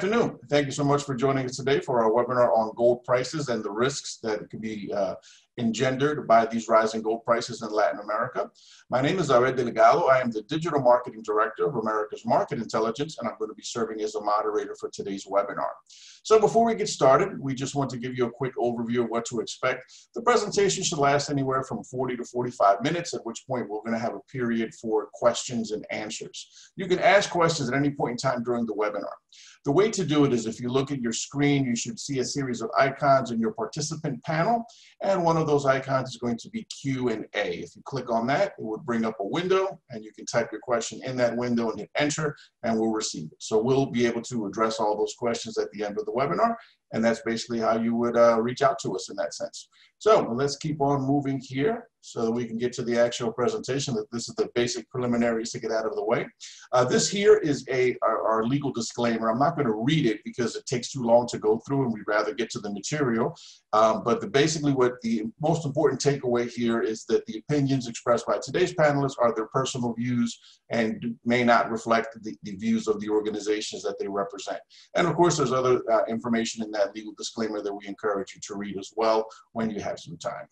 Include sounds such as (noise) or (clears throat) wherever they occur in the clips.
Afternoon. Thank you so much for joining us today for our webinar on gold prices and the risks that can be uh, engendered by these rising gold prices in Latin America. My name is Ared Delgado. I am the Digital Marketing Director of America's Market Intelligence, and I'm going to be serving as a moderator for today's webinar. So before we get started, we just want to give you a quick overview of what to expect. The presentation should last anywhere from 40 to 45 minutes, at which point we're going to have a period for questions and answers. You can ask questions at any point in time during the webinar. The way to do it is if you look at your screen, you should see a series of icons in your participant panel, and one of those icons is going to be Q&A. If you click on that, it would bring up a window, and you can type your question in that window and hit enter, and we'll receive it. So we'll be able to address all those questions at the end of the webinar, and that's basically how you would uh, reach out to us in that sense. So let's keep on moving here so that we can get to the actual presentation. That This is the basic preliminaries to get out of the way. Uh, this here is a our, our, legal disclaimer. I'm not going to read it because it takes too long to go through and we'd rather get to the material. Um, but the, basically what the most important takeaway here is that the opinions expressed by today's panelists are their personal views and may not reflect the, the views of the organizations that they represent. And of course, there's other uh, information in that legal disclaimer that we encourage you to read as well when you have some time.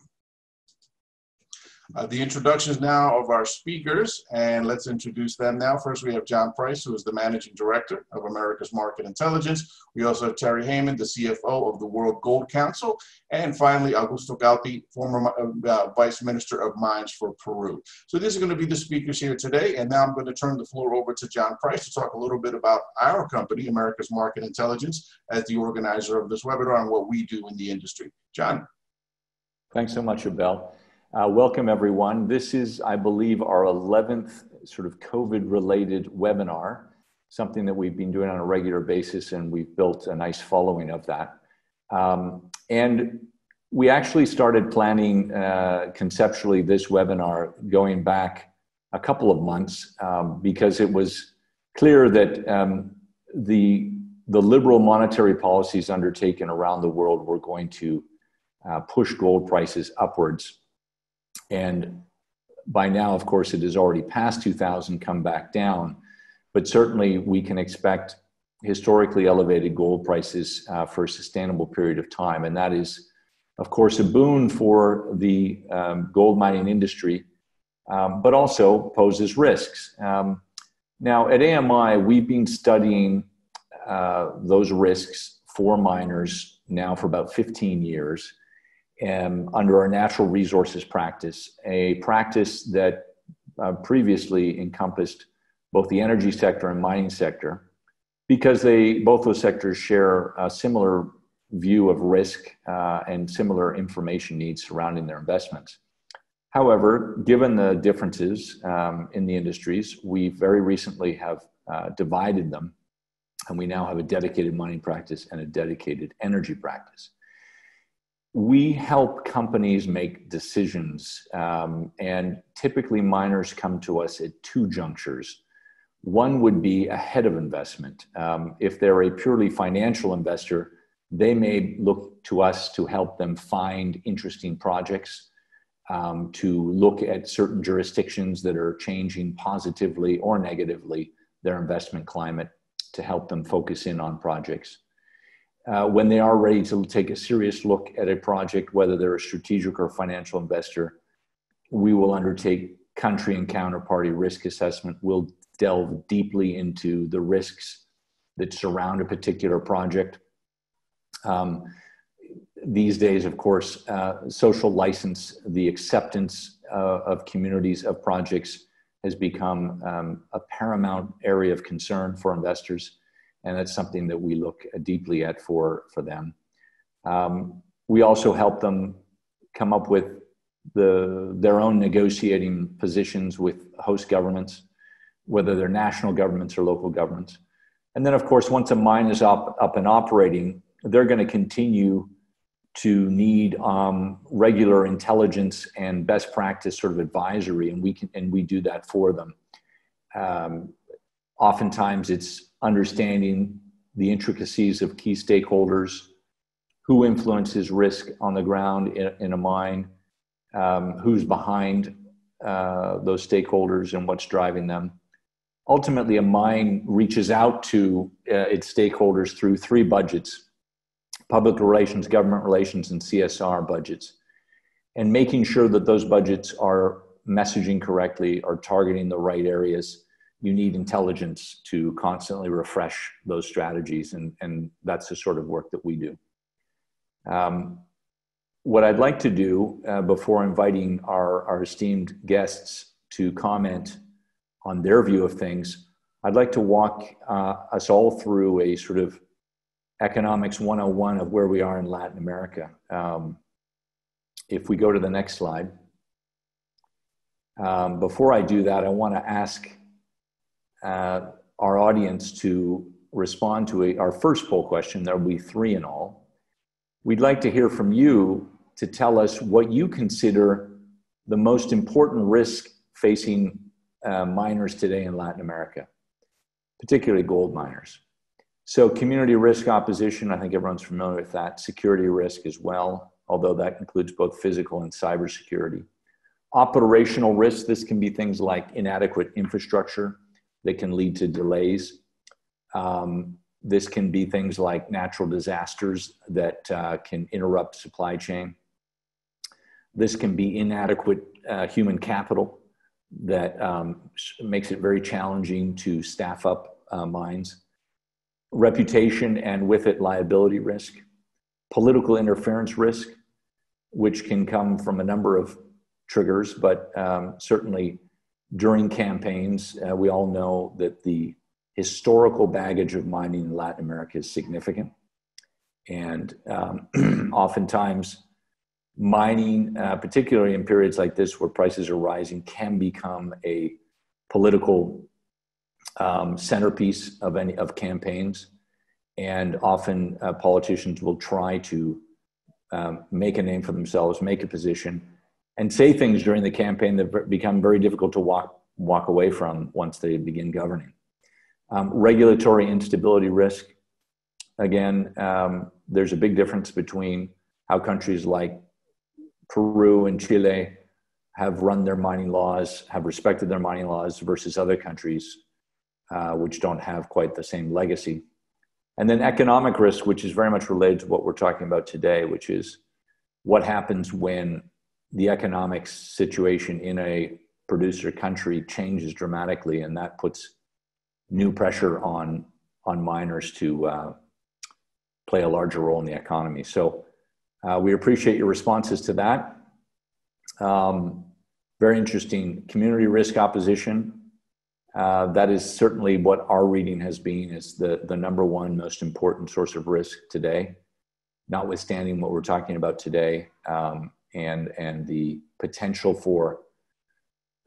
Uh, the introductions now of our speakers, and let's introduce them now. First, we have John Price, who is the Managing Director of America's Market Intelligence. We also have Terry Heymann, the CFO of the World Gold Council. And finally, Augusto Cauti, former uh, Vice Minister of Mines for Peru. So these are going to be the speakers here today. And now I'm going to turn the floor over to John Price to talk a little bit about our company, America's Market Intelligence, as the organizer of this webinar and what we do in the industry. John. Thanks so much, Abel. Uh, welcome, everyone. This is, I believe, our 11th sort of COVID related webinar, something that we've been doing on a regular basis, and we've built a nice following of that. Um, and we actually started planning uh, conceptually this webinar going back a couple of months um, because it was clear that um, the, the liberal monetary policies undertaken around the world were going to uh, push gold prices upwards. And by now, of course, it has already passed 2000, come back down. But certainly, we can expect historically elevated gold prices uh, for a sustainable period of time. And that is, of course, a boon for the um, gold mining industry, um, but also poses risks. Um, now, at AMI, we've been studying uh, those risks for miners now for about 15 years um, under our natural resources practice, a practice that uh, previously encompassed both the energy sector and mining sector, because they both those sectors share a similar view of risk uh, and similar information needs surrounding their investments. However, given the differences um, in the industries, we very recently have uh, divided them, and we now have a dedicated mining practice and a dedicated energy practice we help companies make decisions, um, and typically miners come to us at two junctures. One would be ahead of investment. Um, if they're a purely financial investor, they may look to us to help them find interesting projects, um, to look at certain jurisdictions that are changing positively or negatively their investment climate to help them focus in on projects uh, when they are ready to take a serious look at a project, whether they're a strategic or financial investor, we will undertake country and counterparty risk assessment. We'll delve deeply into the risks that surround a particular project. Um, these days, of course, uh, social license, the acceptance uh, of communities of projects has become um, a paramount area of concern for investors and that's something that we look deeply at for for them. Um, we also help them come up with the their own negotiating positions with host governments, whether they're national governments or local governments. And then, of course, once a mine is up up and operating, they're going to continue to need um, regular intelligence and best practice sort of advisory, and we can and we do that for them. Um, oftentimes, it's understanding the intricacies of key stakeholders, who influences risk on the ground in, in a mine, um, who's behind uh, those stakeholders and what's driving them. Ultimately, a mine reaches out to uh, its stakeholders through three budgets public relations, government relations, and CSR budgets, and making sure that those budgets are messaging correctly, are targeting the right areas. You need intelligence to constantly refresh those strategies, and, and that's the sort of work that we do. Um, what I'd like to do uh, before inviting our, our esteemed guests to comment on their view of things, I'd like to walk uh, us all through a sort of economics 101 of where we are in Latin America. Um, if we go to the next slide. Um, before I do that, I want to ask uh, our audience to respond to a, our first poll question. There will be three in all. We'd like to hear from you to tell us what you consider the most important risk facing uh, miners today in Latin America, particularly gold miners. So community risk opposition, I think everyone's familiar with that. Security risk as well, although that includes both physical and cybersecurity. Operational risk, this can be things like inadequate infrastructure that can lead to delays. Um, this can be things like natural disasters that uh, can interrupt supply chain. This can be inadequate uh, human capital that um, makes it very challenging to staff up uh, mines reputation and with it liability risk, political interference risk, which can come from a number of triggers, but um, certainly during campaigns, uh, we all know that the historical baggage of mining in Latin America is significant. And um, (clears throat) oftentimes, mining, uh, particularly in periods like this where prices are rising, can become a political um, centerpiece of any of campaigns, and often uh, politicians will try to um, make a name for themselves, make a position, and say things during the campaign that become very difficult to walk walk away from once they begin governing. Um, regulatory instability risk. Again, um, there's a big difference between how countries like Peru and Chile have run their mining laws, have respected their mining laws versus other countries uh, which don't have quite the same legacy. And then economic risk, which is very much related to what we're talking about today, which is what happens when the economic situation in a producer country changes dramatically, and that puts new pressure on on miners to uh, play a larger role in the economy. So uh, we appreciate your responses to that. Um, very interesting community risk opposition uh, that is certainly what our reading has been is the, the number one most important source of risk today, notwithstanding what we're talking about today um, and, and the potential for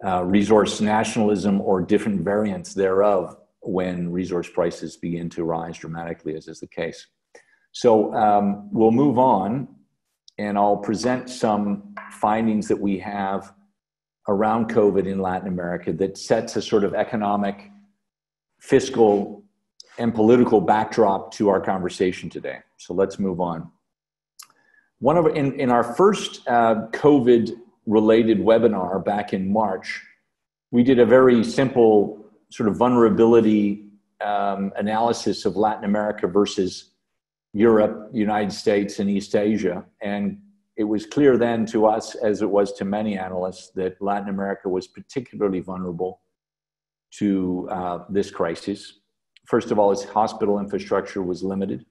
uh, resource nationalism or different variants thereof when resource prices begin to rise dramatically, as is the case. So um, we'll move on and I'll present some findings that we have around COVID in Latin America that sets a sort of economic, fiscal, and political backdrop to our conversation today. So let's move on. One of in, in our first uh, COVID related webinar back in March, we did a very simple sort of vulnerability um, analysis of Latin America versus Europe, United States, and East Asia, and it was clear then to us, as it was to many analysts, that Latin America was particularly vulnerable to uh, this crisis. First of all, its hospital infrastructure was limited,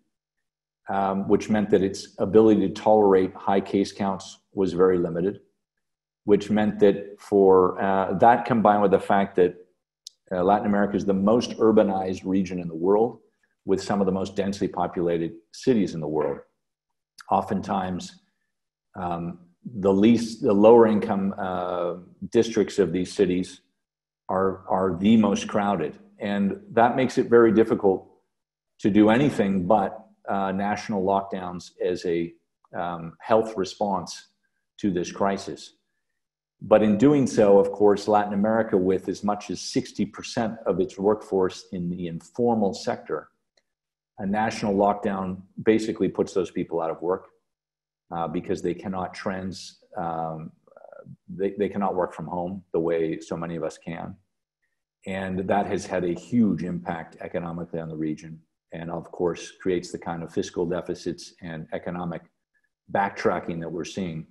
um, which meant that its ability to tolerate high case counts was very limited, which meant that for uh, that combined with the fact that uh, Latin America is the most urbanized region in the world, with some of the most densely populated cities in the world. Oftentimes, um, the least, the lower income uh, districts of these cities are, are the most crowded. And that makes it very difficult to do anything but uh, national lockdowns as a um, health response to this crisis. But in doing so, of course, Latin America, with as much as 60% of its workforce in the informal sector, a national lockdown basically puts those people out of work uh, because they cannot trans, um, they, they cannot work from home the way so many of us can. And that has had a huge impact economically on the region. And of course creates the kind of fiscal deficits and economic backtracking that we're seeing.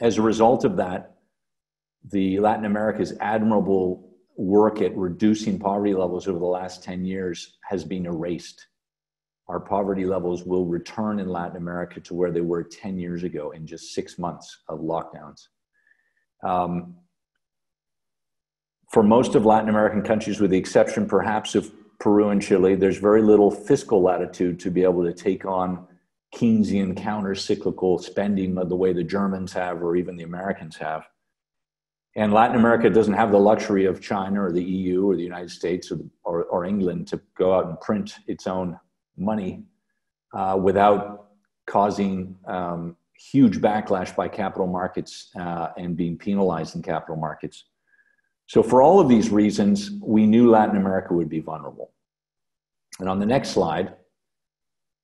As a result of that, the Latin America's admirable work at reducing poverty levels over the last 10 years has been erased. Our poverty levels will return in Latin America to where they were 10 years ago in just six months of lockdowns. Um, for most of Latin American countries, with the exception perhaps of Peru and Chile, there's very little fiscal latitude to be able to take on Keynesian counter cyclical spending the way the Germans have or even the Americans have. And Latin America doesn't have the luxury of China or the EU or the United States or, or, or England to go out and print its own money uh, without causing um, huge backlash by capital markets uh, and being penalized in capital markets. So, for all of these reasons, we knew Latin America would be vulnerable. And on the next slide,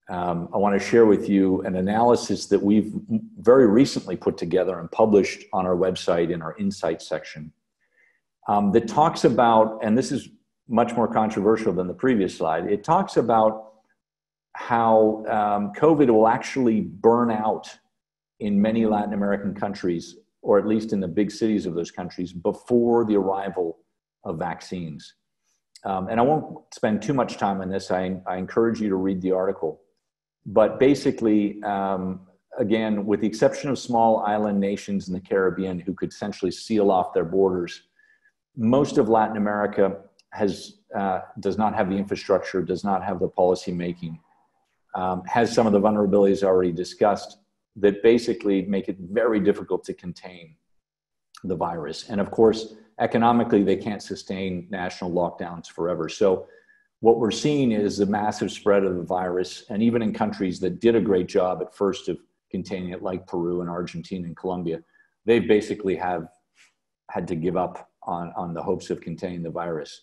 um, I want to share with you an analysis that we've very recently put together and published on our website in our insights section um, that talks about, and this is much more controversial than the previous slide, it talks about how um, COVID will actually burn out in many Latin American countries, or at least in the big cities of those countries, before the arrival of vaccines. Um, and I won't spend too much time on this. I, I encourage you to read the article. But basically, um, again, with the exception of small island nations in the Caribbean who could essentially seal off their borders, most of Latin America has, uh, does not have the infrastructure, does not have the policy making, um, has some of the vulnerabilities already discussed that basically make it very difficult to contain the virus. And of course, economically, they can't sustain national lockdowns forever. So what we're seeing is the massive spread of the virus. And even in countries that did a great job at first of containing it, like Peru and Argentina and Colombia, they basically have had to give up on, on the hopes of containing the virus.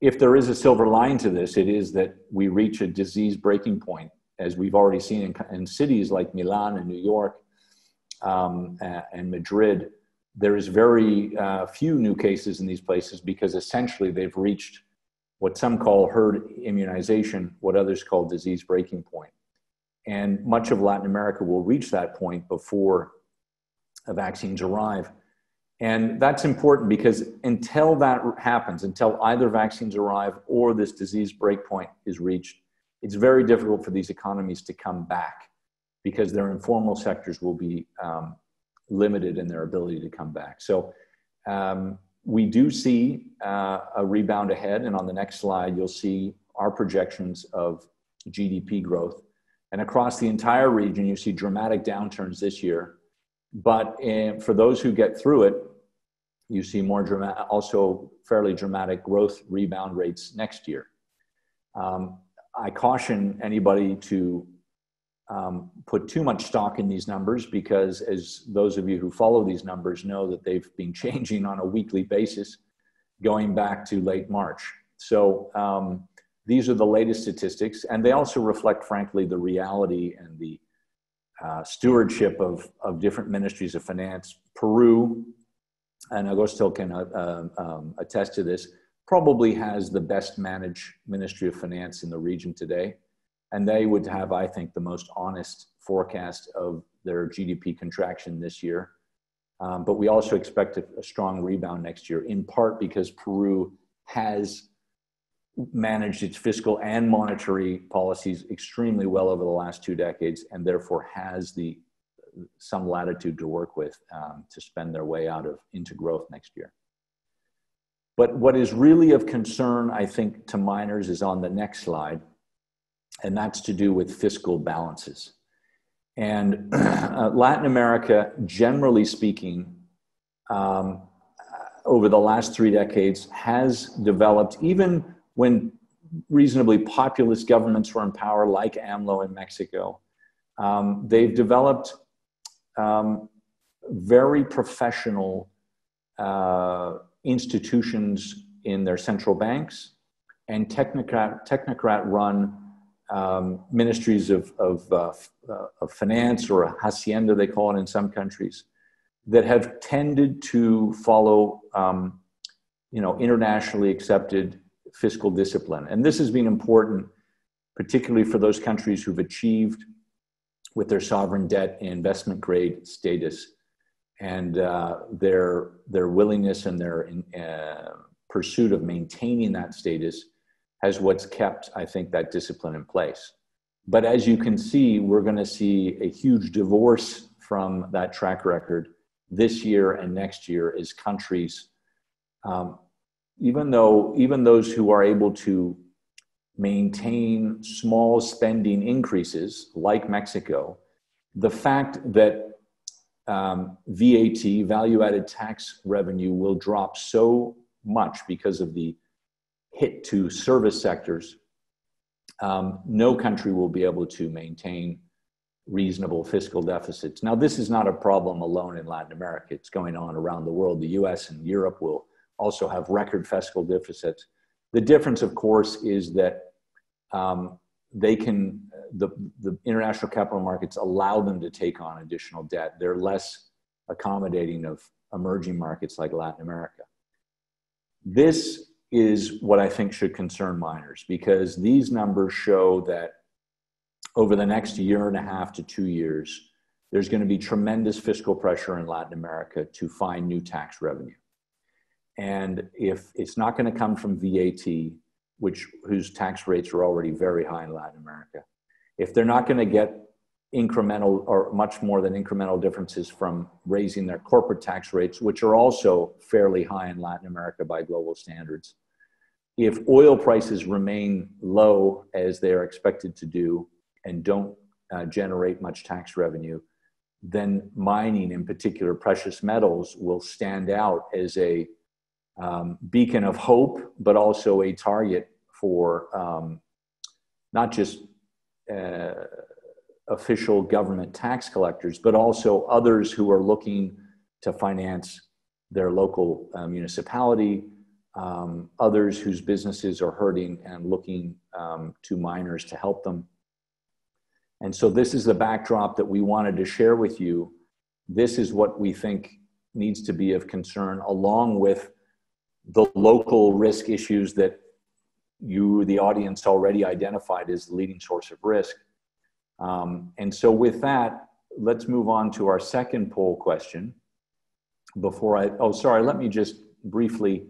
If there is a silver line to this, it is that we reach a disease breaking point, as we've already seen in, in cities like Milan and New York um, and Madrid. There is very uh, few new cases in these places because essentially they've reached what some call herd immunization, what others call disease breaking point. And much of Latin America will reach that point before vaccines arrive. And that's important because until that happens, until either vaccines arrive or this disease breakpoint is reached, it's very difficult for these economies to come back because their informal sectors will be um, limited in their ability to come back. So um, we do see uh, a rebound ahead. And on the next slide, you'll see our projections of GDP growth. And across the entire region, you see dramatic downturns this year. But in, for those who get through it, you see more dramatic, also fairly dramatic growth rebound rates next year. Um, I caution anybody to um, put too much stock in these numbers because, as those of you who follow these numbers know, that they've been (laughs) changing on a weekly basis going back to late March. So um, these are the latest statistics, and they also reflect, frankly, the reality and the uh, stewardship of, of different ministries of finance. Peru, and Augusto can uh, uh, um, attest to this, probably has the best managed ministry of finance in the region today and they would have, I think, the most honest forecast of their GDP contraction this year. Um, but we also expect a, a, strong rebound next year, in part because Peru has managed its fiscal and monetary policies extremely well over the last two decades, and therefore has the some latitude to work with um, to spend their way out of into growth next year. But what is really of concern, I think, to miners is on the next slide and that's to do with fiscal balances. And (clears throat) uh, Latin America, generally speaking, um, over the last three decades, has developed, even when reasonably populist governments were in power, like AMLO in Mexico, um, they've developed um, very professional uh, institutions in their central banks and technocrat, technocrat run um, ministries of, of, uh, uh, of finance or hacienda, they call it in some countries, that have tended to follow, um, you know, internationally accepted fiscal discipline. And this has been important particularly for those countries who've achieved with their sovereign debt and investment grade status and uh, their, their willingness and their uh, pursuit of maintaining that status has what's kept, I think, that discipline in place. But as you can see, we're going to see a huge divorce from that track record this year and next year as countries, um, even though even those who are able to maintain small spending increases, like Mexico, the fact that um, VAT, value added tax revenue, will drop so much because of the hit to service sectors, um, no country will be able to maintain reasonable fiscal deficits. Now, this is not a problem alone in Latin America. It's going on around the world. The US and Europe will also have record fiscal deficits. The difference, of course, is that um, they can, the, the international capital markets allow them to take on additional debt. They're less accommodating of emerging markets like Latin America. This is what I think should concern miners because these numbers show that over the next year and a half to two years, there's going to be tremendous fiscal pressure in Latin America to find new tax revenue. And if it's not going to come from VAT, which whose tax rates are already very high in Latin America. If they're not going to get incremental or much more than incremental differences from raising their corporate tax rates, which are also fairly high in Latin America by global standards. If oil prices remain low as they are expected to do and don't uh, generate much tax revenue, then mining, in particular precious metals, will stand out as a um, beacon of hope, but also a target for um, not just uh, official government tax collectors, but also others who are looking to finance their local uh, municipality, um, others whose businesses are hurting and looking um, to miners to help them. And so, this is the backdrop that we wanted to share with you. This is what we think needs to be of concern, along with the local risk issues that you, the audience, already identified as the leading source of risk. Um, and so, with that, let's move on to our second poll question. Before I, oh, sorry, let me just briefly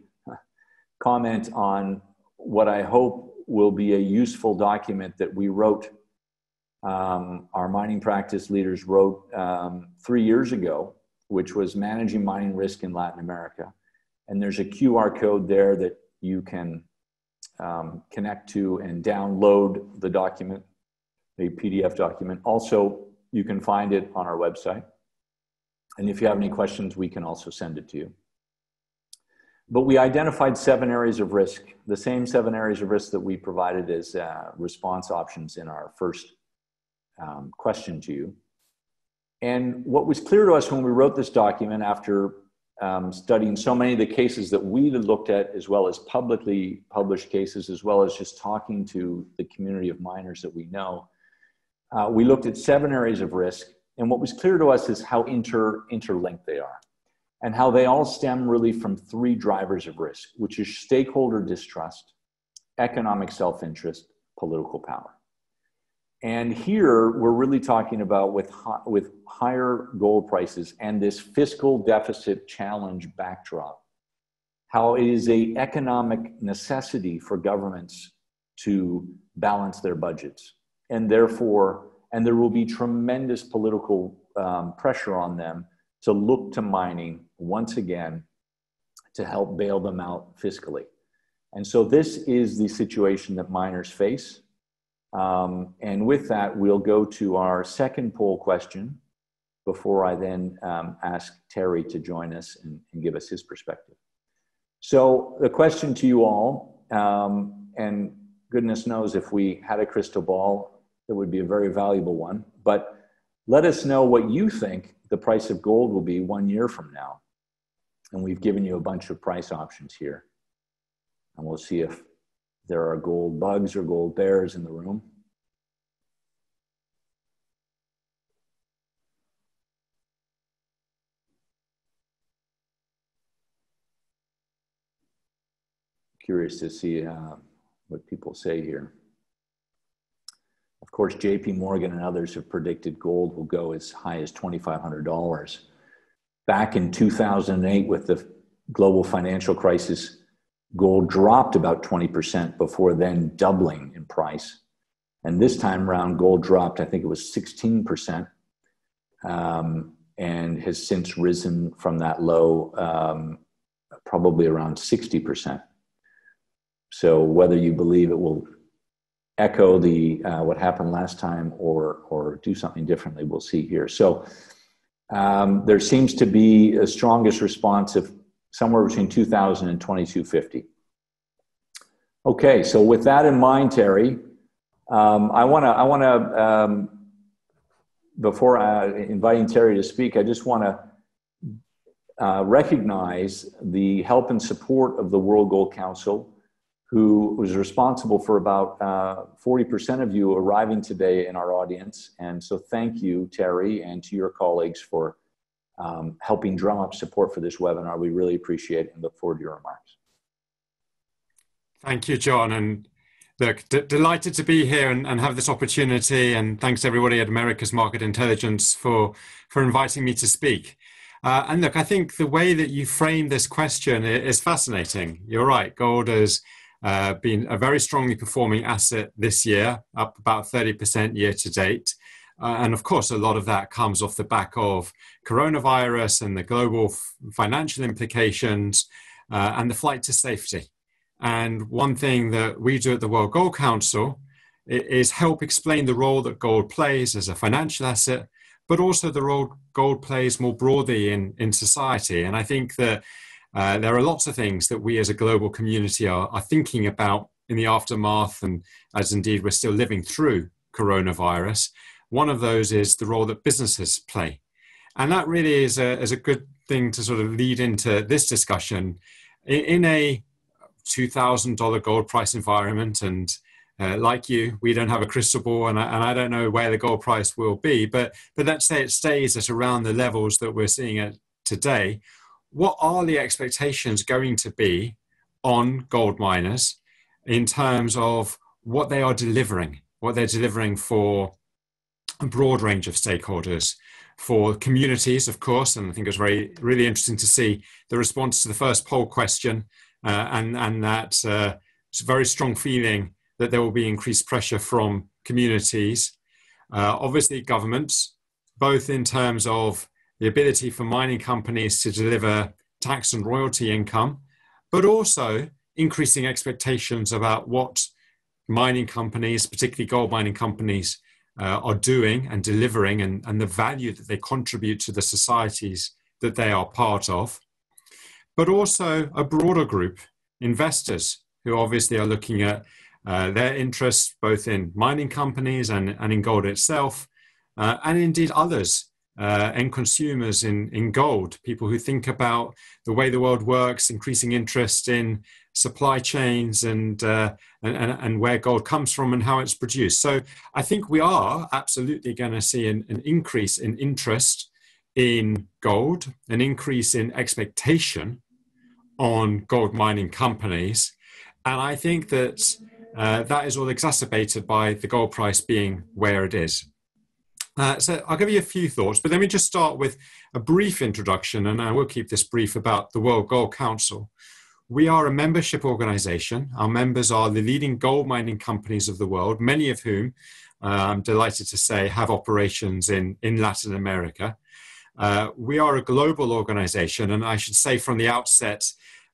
comment on what I hope will be a useful document that we wrote, um, our mining practice leaders wrote um, three years ago, which was Managing Mining Risk in Latin America. And there's a QR code there that you can um, connect to and download the document, a PDF document. Also, you can find it on our website. And if you have any questions, we can also send it to you. But we identified seven areas of risk, the same seven areas of risk that we provided as uh, response options in our first um, question to you. And what was clear to us when we wrote this document after um, studying so many of the cases that we looked at, as well as publicly published cases, as well as just talking to the community of miners that we know. Uh, we looked at seven areas of risk, and what was clear to us is how inter, interlinked they are, and how they all stem really from three drivers of risk, which is stakeholder distrust, economic self interest, political power. And here we're really talking about with, with higher gold prices and this fiscal deficit challenge backdrop, how it is a economic necessity for governments to balance their budgets. And therefore, and there will be tremendous political um, pressure on them to look to mining once again to help bail them out fiscally. And so this is the situation that miners face. Um, and with that, we'll go to our second poll question before I then um, ask Terry to join us and, and, give us his perspective. So, the question to you all, um, and goodness knows if we had a crystal ball, it would be a very valuable one, but let us know what you think the price of gold will be one year from now. And we've given you a bunch of price options here. And we'll see if there are gold bugs or gold bears in the room. Curious to see uh, what people say here. Of course, JP Morgan and others have predicted gold will go as high as $2,500. Back in 2008, with the global financial crisis, gold dropped about 20% before then doubling in price. And this time around, gold dropped, I think it was 16%, um, and has since risen from that low um, probably around 60%. So whether you believe it will echo the uh, what happened last time or or do something differently, we'll see here. So um, there seems to be a strongest response of somewhere between 2,000 and 2,250. Okay, so with that in mind, Terry, um, I want to I want to um, before uh, inviting Terry to speak, I just want to uh, recognize the help and support of the World Gold Council, who was responsible for about uh, 40% of you arriving today in our audience. And so thank you, Terry, and to your colleagues for um, helping drum up support for this webinar. We really appreciate it and look forward to your remarks. Thank you, John. And look, delighted to be here and, and, have this opportunity. And thanks everybody at America's Market Intelligence for, for inviting me to speak. Uh, and look, I think the way that you frame this question is fascinating. You're right, gold has uh, been a very strongly performing asset this year, up about 30% year to date. Uh, and of course, a lot of that comes off the back of coronavirus and the global f- financial implications uh, and the flight to safety. And one thing that we do at the World Gold Council is help explain the role that gold plays as a financial asset, but also the role gold plays more broadly in, in society. And I think that uh, there are lots of things that we as a global community are, are thinking about in the aftermath, and as indeed we're still living through coronavirus. One of those is the role that businesses play. And that really is a, is a good thing to sort of lead into this discussion. In, a $2,000 gold price environment. And uh, like you, we don't have a crystal ball, and I, and I don't know where the gold price will be. But, but let's say it stays at around the levels that we're seeing it today. What are the expectations going to be on gold miners in terms of what they are delivering, what they're delivering for a broad range of stakeholders? for communities, of course, and I think it was very really interesting to see the response to the first poll question uh, and and that uh, it's a very strong feeling that there will be increased pressure from communities, uh, obviously governments, both in terms of the ability for mining companies to deliver tax and royalty income, but also increasing expectations about what mining companies, particularly gold mining companies, uh, are doing and delivering and, and the value that they contribute to the societies that they are part of. But also a broader group, investors, who obviously are looking at uh, their interests both in mining companies and, and in gold itself, uh, and indeed others uh, and consumers in, in gold, people who think about the way the world works, increasing interest in supply chains and, uh, and, and, where gold comes from and how it's produced. So I think we are absolutely going to see an, an increase in interest in gold, an increase in expectation on gold mining companies. And I think that uh, that is all exacerbated by the gold price being where it is. Uh, so I'll give you a few thoughts, but let me just start with a brief introduction, and I will keep this brief about the World Gold Council. We are a membership organization. Our members are the leading gold mining companies of the world, many of whom, uh, I'm delighted to say, have operations in, in Latin America. Uh, we are a global organization, and I should say from the outset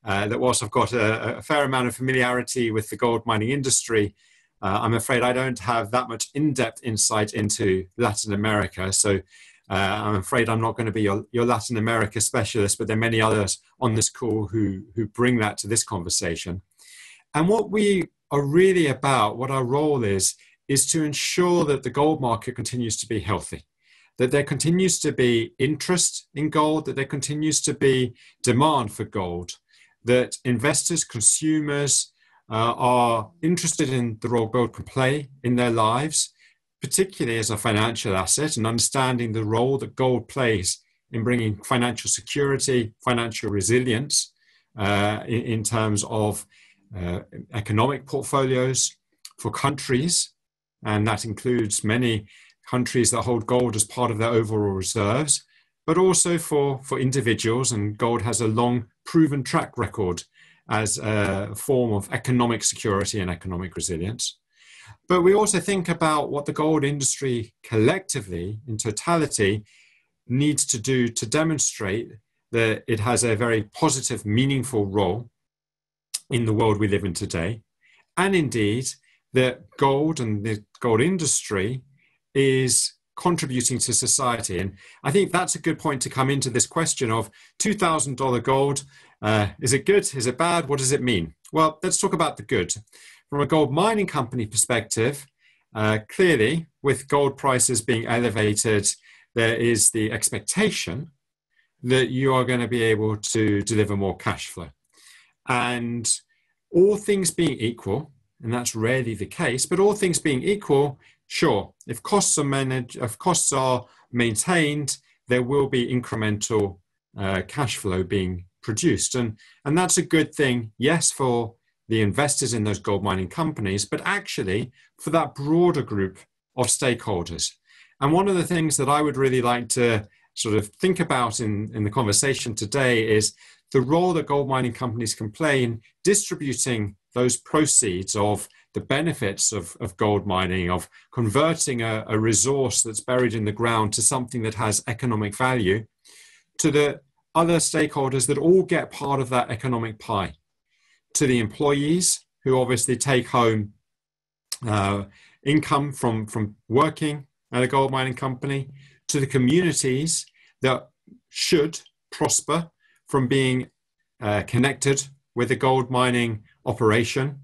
uh, that whilst I've got a, a, fair amount of familiarity with the gold mining industry, uh, I'm afraid I don't have that much in depth insight into Latin America. So uh, I'm afraid I'm not going to be your, your, Latin America specialist, but there are many others on this call who, who bring that to this conversation. And what we are really about, what our role is, is to ensure that the gold market continues to be healthy that there continues to be interest in gold, that there continues to be demand for gold, that investors, consumers uh, are interested in the role gold can play in their lives, particularly as a financial asset, and understanding the role that gold plays in bringing financial security, financial resilience uh, in, in, terms of uh, economic portfolios for countries and that includes many countries that hold gold as part of their overall reserves, but also for, for individuals. And gold has a long proven track record as a form of economic security and economic resilience. But we also think about what the gold industry collectively, in totality, needs to do to demonstrate that it has a very positive, meaningful role in the world we live in today. And indeed, that gold and the gold industry is contributing to society. And I think that's a good point to come into this question of $2,000 gold. Uh, is it good? Is it bad? What does it mean? Well, let's talk about the good. From a gold mining company perspective, uh, clearly, with gold prices being elevated, there is the expectation that you are going to be able to deliver more cash flow. And all things being equal, and that's rarely the case, but all things being equal, sure, if costs are managed, if costs are maintained, there will be incremental uh, cash flow being produced. And, and that's a good thing, yes, for the investors in those gold mining companies, but actually for that broader group of stakeholders. And one of the things that I would really like to sort of think about in, in the conversation today is the role that gold mining companies can play in distributing those proceeds of the benefits of, of gold mining, of converting a, a resource that's buried in the ground to something that has economic value, to the other stakeholders that all get part of that economic pie to the employees who obviously take home uh, income from, from working at a gold mining company, to the communities that should prosper from being uh, connected with a gold mining operation,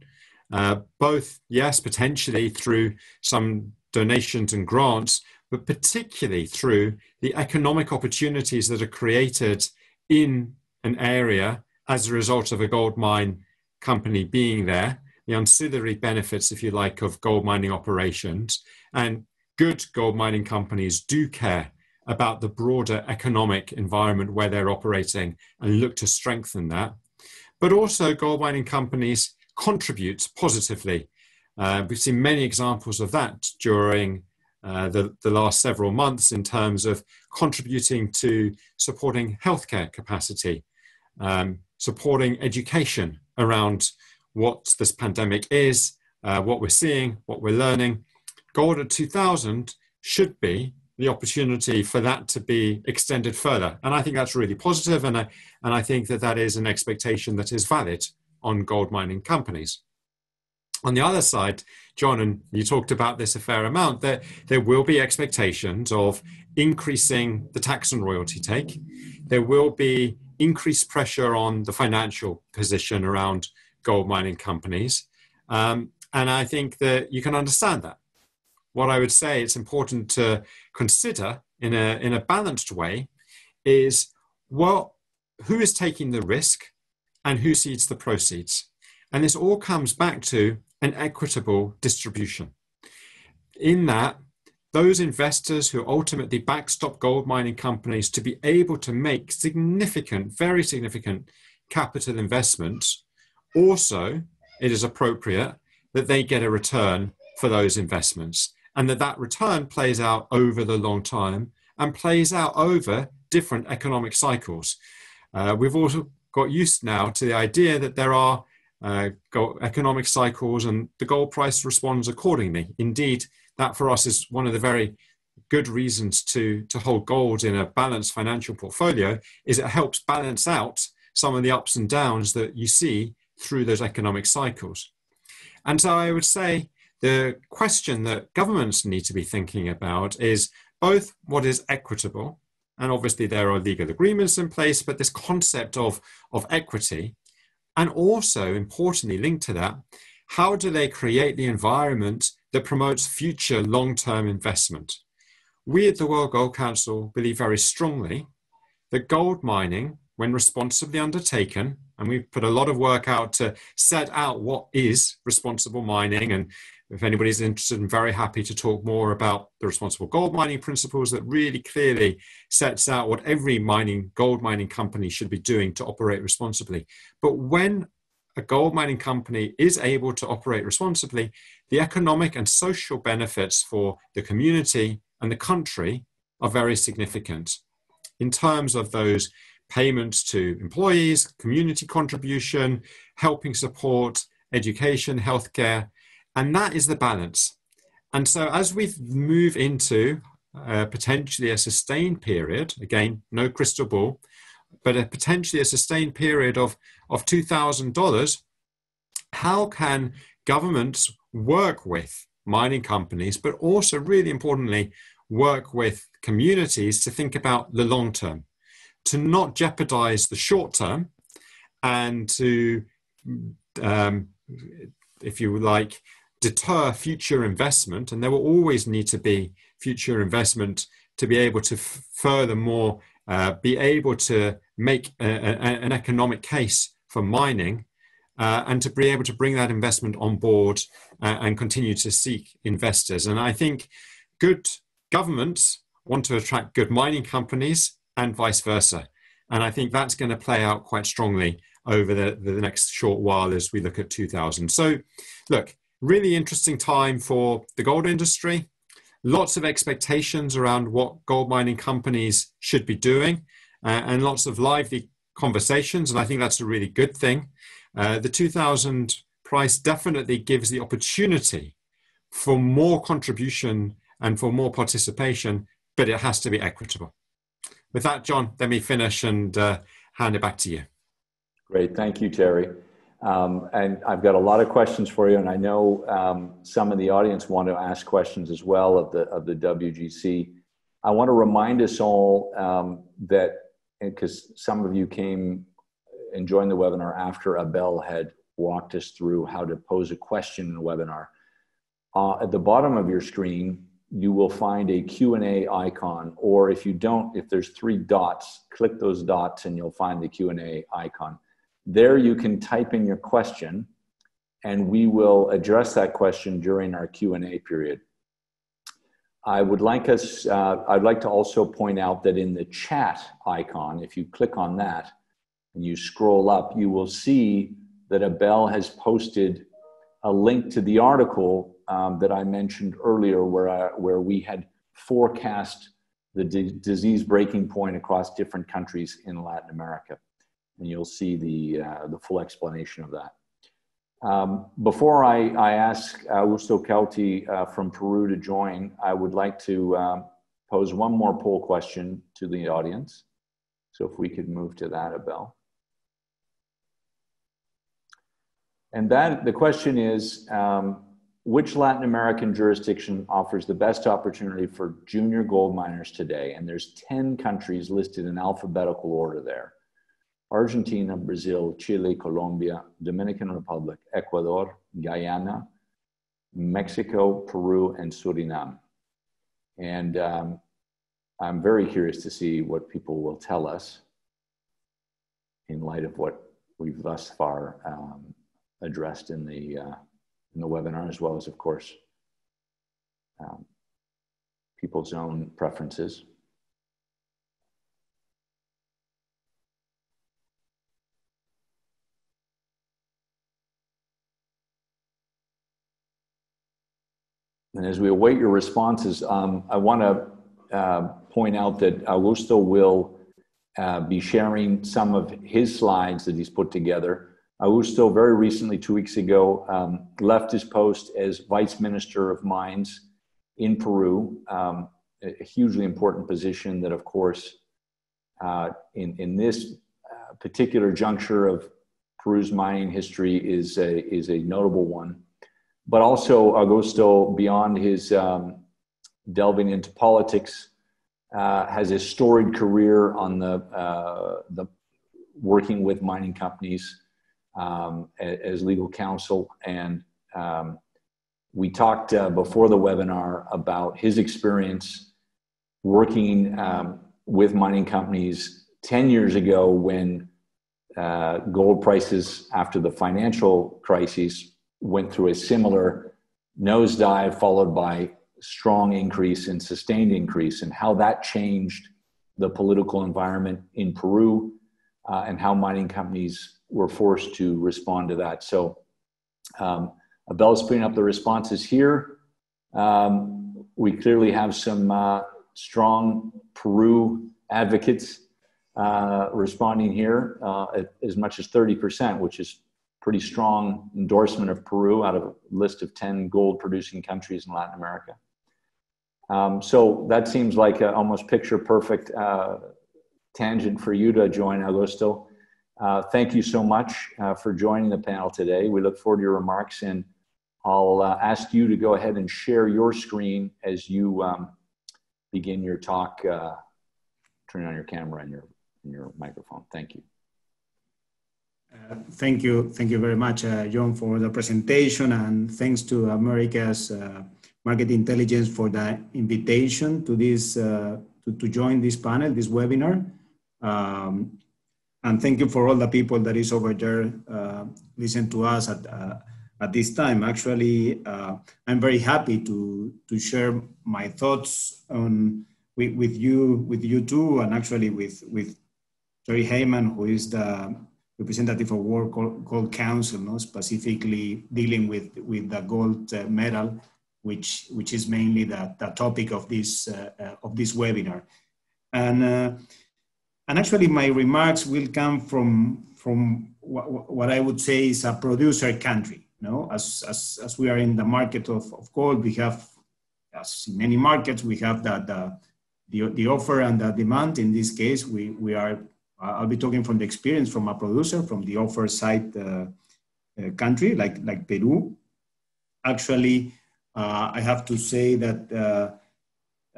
uh, both, yes, potentially through some donations and grants, but particularly through the economic opportunities that are created in an area as a result of a gold mine company being there, the ancillary benefits, if you like, of gold mining operations. And good gold mining companies do care about the broader economic environment where they're operating and look to strengthen that. But also, gold mining companies contribute positively. Uh, we've seen many examples of that during uh, the, the last several months in terms of contributing to supporting healthcare capacity, um, supporting education around what this pandemic is, uh, what we're seeing, what we're learning. Gold at 2000 should be the opportunity for that to be extended further. And I think that's really positive, and I, and I think that that is an expectation that is valid on gold mining companies. On the other side, John, and you talked about this a fair amount, that there will be expectations of increasing the tax and royalty take. There will be increased pressure on the financial position around gold mining companies. Um, and I think that you can understand that. What I would say it's important to consider in a, in a balanced way is well, who is taking the risk and who seeds the proceeds? And this all comes back to an equitable distribution. In that, those investors who ultimately backstop gold mining companies to be able to make significant, very significant capital investments, also it is appropriate that they get a return for those investments and that that return plays out over the long time and plays out over different economic cycles. Uh, we've also got used now to the idea that there are uh, economic cycles and the gold price responds accordingly. Indeed, that for us is one of the very good reasons to, to hold gold in a balanced financial portfolio is it helps balance out some of the ups and downs that you see through those economic cycles. And so I would say the question that governments need to be thinking about is both what is equitable, and obviously there are legal agreements in place, but this concept of, of equity, and also importantly linked to that, how do they create the environment that promotes future long term investment. We at the World Gold Council believe very strongly that gold mining, when responsibly undertaken, and we've put a lot of work out to set out what is responsible mining. And if anybody's interested, I'm very happy to talk more about the responsible gold mining principles that really clearly sets out what every mining gold mining company should be doing to operate responsibly. But when a gold mining company is able to operate responsibly, the economic and social benefits for the community and the country are very significant in terms of those payments to employees, community contribution, helping support education, healthcare, and that is the balance. And so, as we move into uh, potentially a sustained period, again, no crystal ball, but a potentially a sustained period of, of $2,000, how can governments work with mining companies, but also, really importantly, work with communities to think about the long term, to not jeopardize the short term, and to, um, if you like, deter future investment. And there will always need to be future investment to be able to furthermore uh, be able to make a, a, an economic case for mining uh, and to be able to bring that investment on board uh, and continue to seek investors. And I think good governments want to attract good mining companies and vice versa. And I think that's going to play out quite strongly over the, the next short while as we look at 2000. So, look, really interesting time for the gold industry. Lots of expectations around what gold mining companies should be doing, uh, and lots of lively conversations. And I think that's a really good thing. Uh, the 2000 price definitely gives the opportunity for more contribution and for more participation, but it has to be equitable. With that, John, let me finish and uh, hand it back to you. Great. Thank you, Terry. Um, and I've got a lot of questions for you, and I know um, some of the audience want to ask questions as well of the of the WGC. I want to remind us all um, that because some of you came and joined the webinar after Abel had walked us through how to pose a question in the webinar. Uh, at the bottom of your screen, you will find a Q&A icon, or if you don't, if there's three dots, click those dots and you'll find the Q&A icon. There you can type in your question and we will address that question during our Q&A period. I would like us, uh, I'd like to also point out that in the chat icon, if you click on that, and you scroll up, you will see that Abel has posted a link to the article um, that I mentioned earlier, where, I, where we had forecast the disease breaking point across different countries in Latin America. And you'll see the, uh, the full explanation of that. Um, before I, I ask Augusto Cauti uh, from Peru to join, I would like to um, pose one more poll question to the audience. So if we could move to that, Abel. And that the question is, um, which Latin American jurisdiction offers the best opportunity for junior gold miners today? And there's 10 countries listed in alphabetical order there. Argentina, Brazil, Chile, Colombia, Dominican Republic, Ecuador, Guyana, Mexico, Peru, and Suriname. And um, I'm very curious to see what people will tell us in light of what we've thus far um, addressed in the, uh, in the webinar, as well as, of course, um, people's own preferences. And as we await your responses, um, I want to uh, point out that Augusto will uh, be sharing some of his slides that he's put together Augusto, very recently, two weeks ago, um, left his post as Vice Minister of Mines in Peru, um, a hugely important position that, of course, uh, in, in this uh, particular juncture of Peru's mining history is a, is a notable one. But also, Augusto, beyond his um, delving into politics, uh, has a storied career on the, uh, the working with mining companies um, as legal counsel. And um, we talked uh, before the webinar about his experience working um, with mining companies 10 years ago when uh, gold prices after the financial crisis went through a similar nosedive followed by strong increase and sustained increase and how that changed the political environment in Peru uh, and how mining companies were forced to respond to that. So um, Abel's putting up the responses here. Um, we clearly have some uh, strong Peru advocates uh, responding here, uh, as much as 30%, which is pretty strong endorsement of Peru out of a list of 10 gold producing countries in Latin America. Um, so that seems like almost picture perfect uh, tangent for you to join, Augusto. Uh, thank you so much uh, for joining the panel today. We look forward to your remarks, and I'll uh, ask you to go ahead and share your screen as you um, begin your talk. Uh, turn on your camera and your, and your microphone. Thank you. Uh, thank you, thank you very much, John, for the presentation, and thanks to Americas Market Intelligence for the invitation to this uh, to, to join this panel, this webinar. Um, and thank you for all the people that is over there uh, to us at, uh, at this time. Actually, uh, I'm very happy to, to share my thoughts on with, with you with you too, and actually with with Terry Heymann, who is the representative of World Gold Council, no, specifically dealing with with the gold uh, medal which which is mainly the, the topic of this uh, of this webinar, and uh, and actually my remarks will come from from what, what I would say is a producer country. Know, as as as we are in the market of, of gold, we have as in many markets we have the, the the, the offer and the demand. In this case, we we are. I'll be talking from the experience from a producer from the offer side uh, uh, country like like Peru. Actually, uh, I have to say that uh,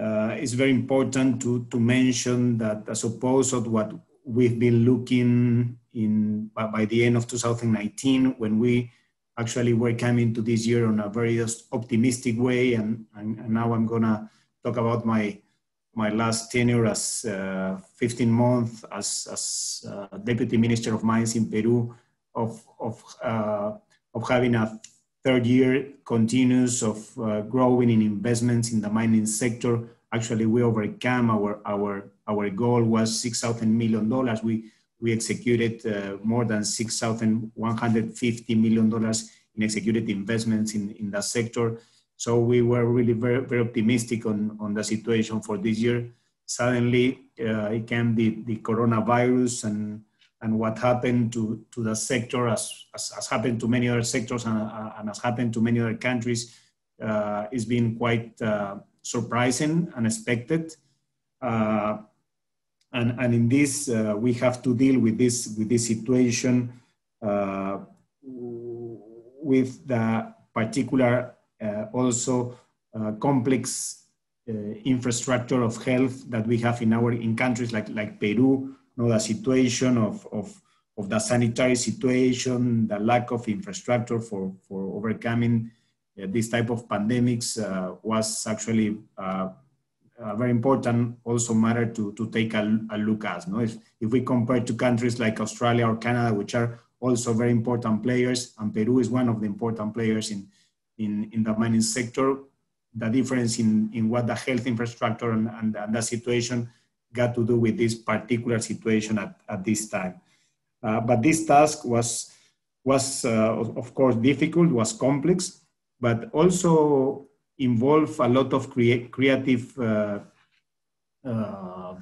uh, it's very important to, to mention that as opposed to what we've been looking in by, by the end of 2019 when we actually were coming to this year on a very optimistic way and, and, and now i'm going to talk about my my last tenure as uh, 15 months as, as uh, deputy minister of mines in peru of, of, uh, of having a third year continuous of uh, growing in investments in the mining sector. Actually, we overcame our our our goal was six thousand million dollars. We we executed uh, more than six thousand one hundred fifty million dollars in executed investments in in that sector. So we were really very very optimistic on on the situation for this year. Suddenly, uh, it came the the coronavirus and and what happened to, to the sector as, as, as happened to many other sectors and, uh, and has happened to many other countries uh, is been quite uh, surprising, unexpected. Uh, and, and in this, uh, we have to deal with this, with this situation uh, with the particular also complex infrastructure of health that we have in our in countries like, like Peru, know, the situation of, of, of the sanitary situation, the lack of infrastructure for, for overcoming uh, this type of pandemics uh, was actually uh, a very important also matter to, to take a, a look at. No? If, if we compare to countries like Australia or Canada, which are also very important players, and Peru is one of the important players in, in, in the mining sector, the difference in, in what the health infrastructure and, and, and the situation got to do with this particular situation at, at this time. Uh, but this task was, was uh, of course, difficult, was complex, but also involved a lot of crea creative, uh, uh,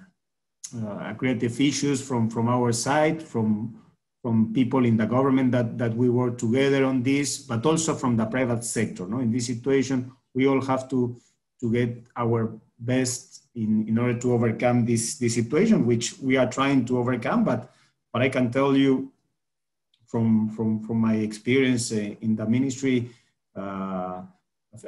uh, creative issues from, from our side, from, from people in the government that, that we work together on this, but also from the private sector. No? In this situation, we all have to, to get our best in, in order to overcome this, this situation, which we are trying to overcome. But, but I can tell you from, from, from my experience uh, in the ministry uh,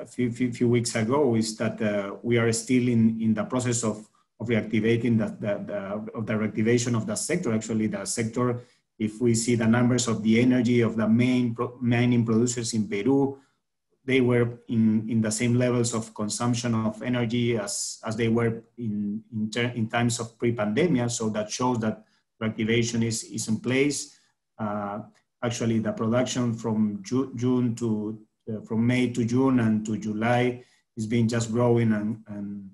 a few, few, few, weeks ago is that uh, we are still in, in the process of, of reactivating the, the, the, of the reactivation of the sector. Actually, the sector, if we see the numbers of the energy of the main pro mining producers in Peru, they were in, in the same levels of consumption of energy as, as they were in, in, in times of pre-pandemia. So that shows that reactivation is, is in place. Uh, actually, the production from Ju- June to uh, from May to June and to July is being just growing and and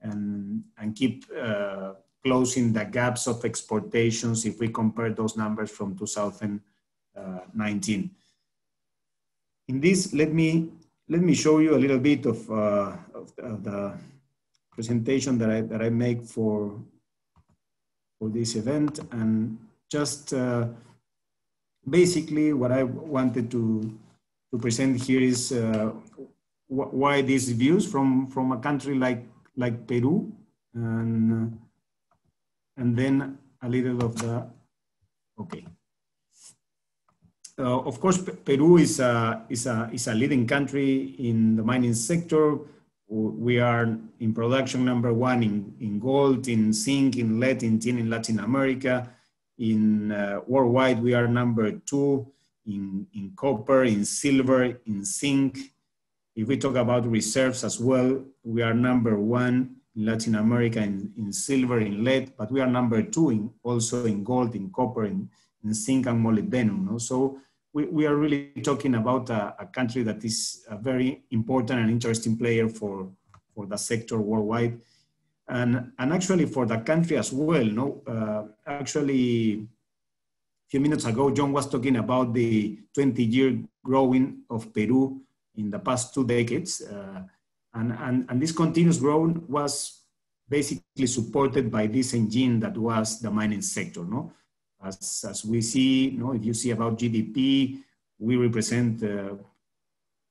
and, and keep uh, closing the gaps of exportations if we compare those numbers from 2019. in this, let me let me show you a little bit of, uh, of, of, the presentation that I that I make for for this event, and just uh, basically what I wanted to to present here is uh, wh why these views from from a country like like Peru, and and then a little of the okay. Uh, of course, Peru is a, is, a, is a leading country in the mining sector. We are in production number one in, in gold, in zinc, in lead, in tin in Latin America. In uh, worldwide, we are number two in, in copper, in silver, in zinc. If we talk about reserves as well, we are number one Latin America in, in silver, in lead, but we are number two in also in gold, in copper, in, in zinc and molybdenum. No? So we, we are really talking about a, a, country that is a very important and interesting player for, for the sector worldwide. And, and actually for the country as well, no? Uh, actually, a few minutes ago, John was talking about the 20-year growing of Peru in the past two decades. Uh, and, and, and this continuous growth was basically supported by this engine that was the mining sector, no? As, as we see, know, if you see about GDP, we represent uh,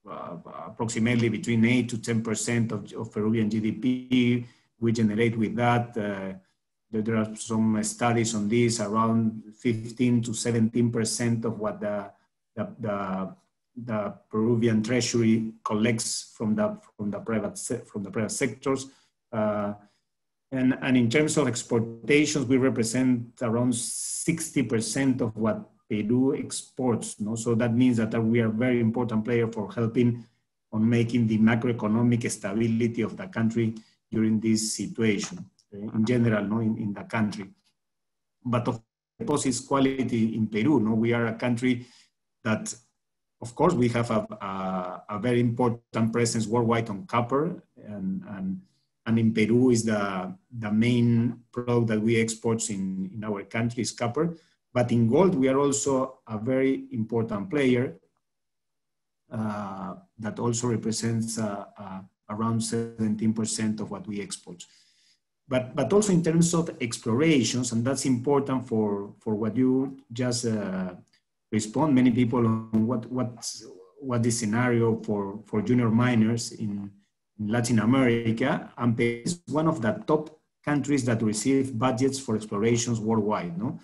uh, approximately between 8 to 10% of, of Peruvian GDP. We generate with that. Uh, there are some studies on this around 15 to 17% of what the, the, the, the, Peruvian treasury collects from the, from the, private, from the private sectors. Uh, and, and in terms of exportations, we represent around 60% of what Peru exports. No? So that means that we are a very important player for helping on making the macroeconomic stability of the country during this situation eh, in general no, in, in the country. But of deposits quality in Peru, no? we are a country that, of course, we have a, a, a very important presence worldwide on copper and, and and in Peru is the, the main product that we export in, in our country is copper. But in gold, we are also a very important player uh, that also represents uh, uh, around 17% of what we export. But, but also in terms of explorations, and that's important for, for what you just uh, respond, many people on what, what, what the scenario for, for junior miners in, Latin America, and is one of the top countries that receive budgets for explorations worldwide. No?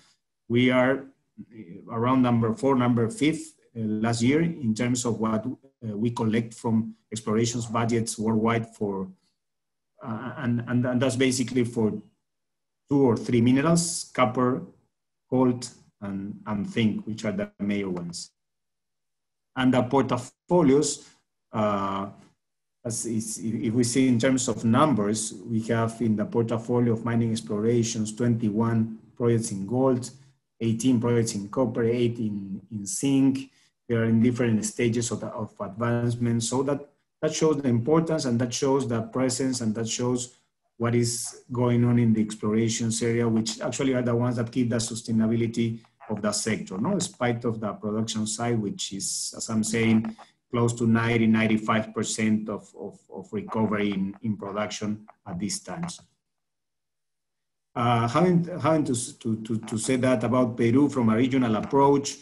We are uh, around number four, number fifth uh, last year in terms of what uh, we collect from explorations budgets worldwide for, uh, and, and, and that's basically for two or three minerals, copper, gold, and, and zinc, which are the major ones. And the portfolios, uh, as is, if we see in terms of numbers, we have in the portfolio of mining explorations 21 projects in gold, 18 projects in copper, 8 in, in zinc. They are in different stages of, the, of advancement. So that, that shows the importance and that shows the presence and that shows what is going on in the explorations area, which actually are the ones that keep the sustainability of the sector, no? despite of the production side, which is, as I'm saying, close to 90, 95% of, of, of recovery in, in production at these times. Uh, having having to, to, to, to, say that about Peru from a regional approach,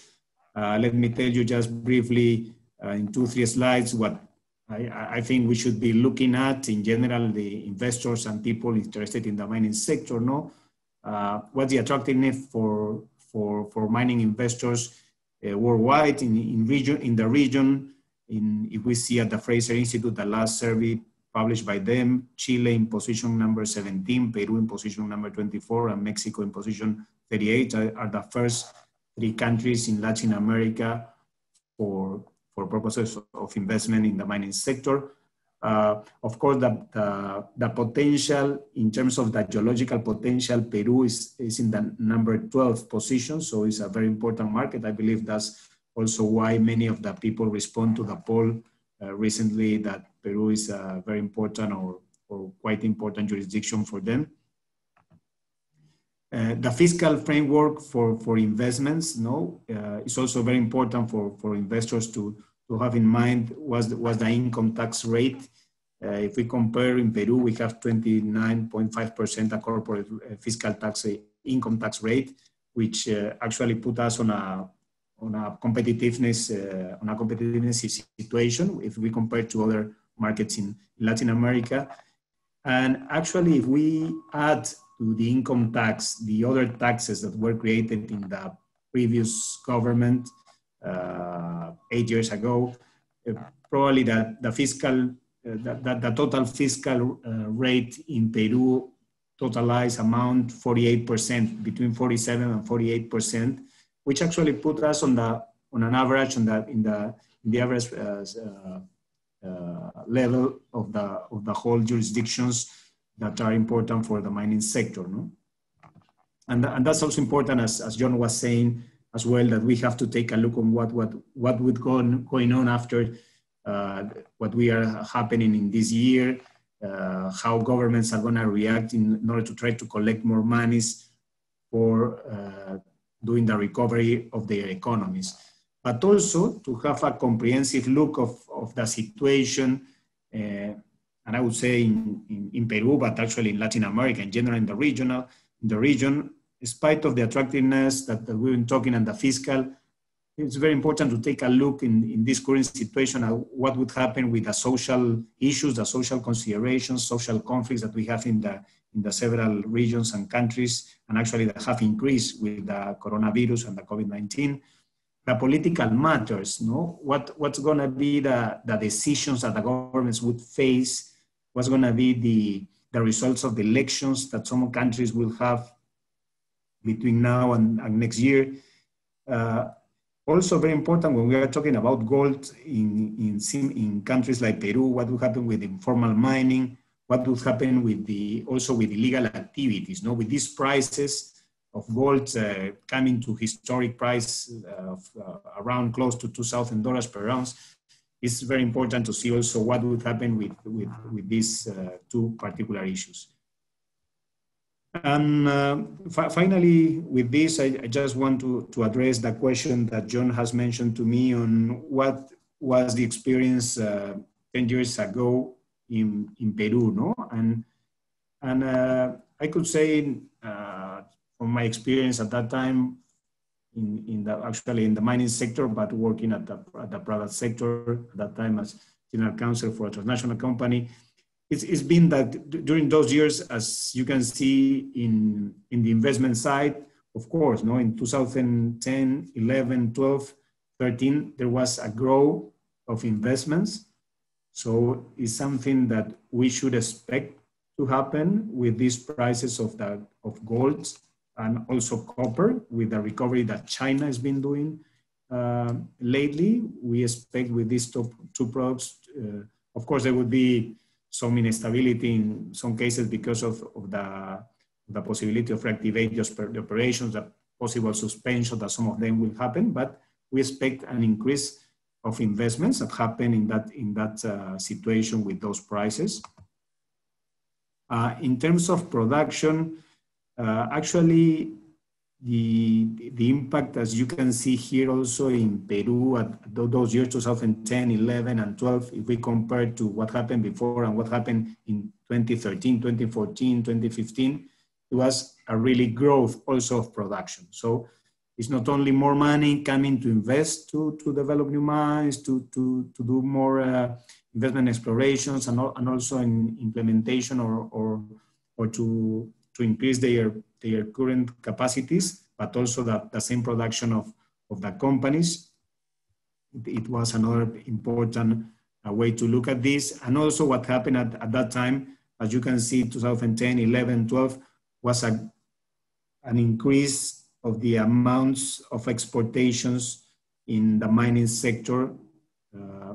uh, let me tell you just briefly uh, in two, three slides what I, I, think we should be looking at in general, the investors and people interested in the mining sector, no? Uh, what's the attractiveness for, for, for mining investors uh, worldwide in, in, region, in the region, in, if we see at the Fraser Institute, the last survey published by them, Chile in position number 17, Peru in position number 24, and Mexico in position 38 are, are the first three countries in Latin America for, for purposes of investment in the mining sector. Uh, of course, the, the, the, potential in terms of the geological potential, Peru is, is in the number 12 position, so it's a very important market. I believe that's also why many of the people respond to the poll uh, recently that Peru is a very important or, or quite important jurisdiction for them. Uh, the fiscal framework for, for investments no, uh, is also very important for, for investors to, to have in mind was, was the income tax rate. Uh, if we compare in Peru, we have 29.5% a corporate uh, fiscal tax uh, income tax rate, which uh, actually put us on a on a competitiveness uh, on a competitiveness situation if we compare to other markets in Latin America. And actually, if we add to the income tax the other taxes that were created in the previous government eight years ago, uh, probably that the fiscal, uh, that, that, the total fiscal uh, rate in Peru totalized amount 48%, between 47 and 48%, which actually put us on the on an average on the in the in the average uh, uh, level of the of the whole jurisdictions that are important for the mining sector. No? And, and that's also important, as, as John was saying as well, that we have to take a look on what what what would go on, going on after uh, what we are happening in this year, uh, how governments are going to react in, in, order to try to collect more monies for uh, doing the recovery of their economies, but also to have a comprehensive look of, of the situation, uh, and I would say in, in, in, Peru, but actually in Latin America in general, in the regional, in the region, in spite of the attractiveness that, that we've been talking and the fiscal, it's very important to take a look in, in this current situation at what would happen with the social issues, the social considerations, social conflicts that we have in the, in the several regions and countries, and actually that have increased with the coronavirus and the COVID-19. The political matters, no? What, what's gonna be the, the decisions that the governments would face? What's gonna be the, the results of the elections that some countries will have between now and, and next year? Uh, also very important when we are talking about gold in, in, in countries like Peru, what will happen with informal mining, what will happen with the, also with illegal activities, no? with these prices of gold uh, coming to historic price of uh, around close to $2,000 per ounce, it's very important to see also what would happen with, with, with these uh, two particular issues. And uh, finally, with this, I, I, just want to, to address the question that John has mentioned to me on what was the experience uh, 10 years ago in, in Peru, no? And, and uh, I could say uh, from my experience at that time, in, in the, actually in the mining sector, but working at the, at the private sector at that time as general counsel for a transnational company, it's, it's been that during those years, as you can see in, in the investment side, of course, no, in 2010, 11, 12, 13, there was a growth of investments. So it's something that we should expect to happen with these prices of, the, of gold and also copper with the recovery that China has been doing uh, lately. We expect with these two, two products, uh, of course, there would be some instability in some cases because of, of the, the possibility of reactivate just the operations, the possible suspension that some of them will happen, but we expect an increase of investments that happen in that, in that uh, situation with those prices. Uh, in terms of production, uh, actually the, the impact, as you can see here also in Peru at those years, 2010, 11, and 12, if we compare to what happened before and what happened in 2013, 2014, 2015, it was a really growth also of production. So it's not only more money coming to invest to, to develop new mines, to, to, to do more uh, investment explorations and, and also in implementation or, or, or to, to increase their their current capacities, but also the, the same production of, of the companies. It, was another important uh, way to look at this. And also what happened at, at that time, as you can see, 2010, 11, 12, was a, an increase of the amounts of exportations in the mining sector. Uh,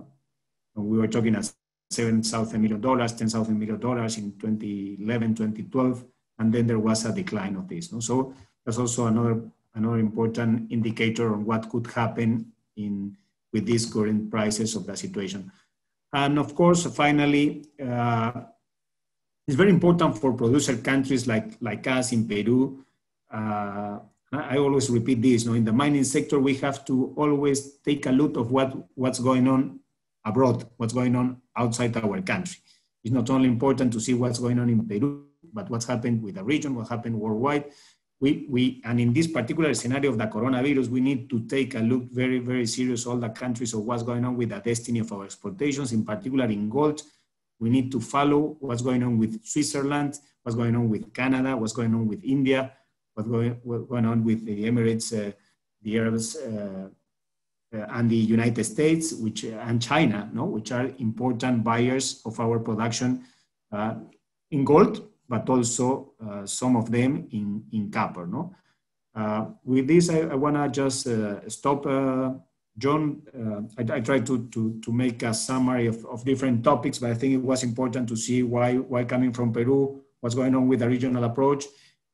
we were talking at $7,000 million, $10,000 million in 2011, 2012 and then there was a decline of this. No? So that's also another another important indicator on what could happen in with these current prices of the situation. And of course, finally, uh, it's very important for producer countries like, like us in Peru, uh, I always repeat this. You know, in the mining sector, we have to always take a look of what, what's going on abroad, what's going on outside our country. It's not only important to see what's going on in Peru, but what's happened with the region, what happened worldwide. We, we, and in this particular scenario of the coronavirus, we need to take a look very, very serious, all the countries of what's going on with the destiny of our exportations, in particular in gold. We need to follow what's going on with Switzerland, what's going on with Canada, what's going on with India, what's going, what's going on with the Emirates, uh, the Arabs, uh, uh, and the United States, which and China, no, which are important buyers of our production uh, in gold, but also uh, some of them in, in copper. No? Uh, with this, I, I want to just uh, stop. John, I, I tried to, to, to make a summary of, of different topics, but I think it was important to see why, why coming from Peru, what's going on with the regional approach,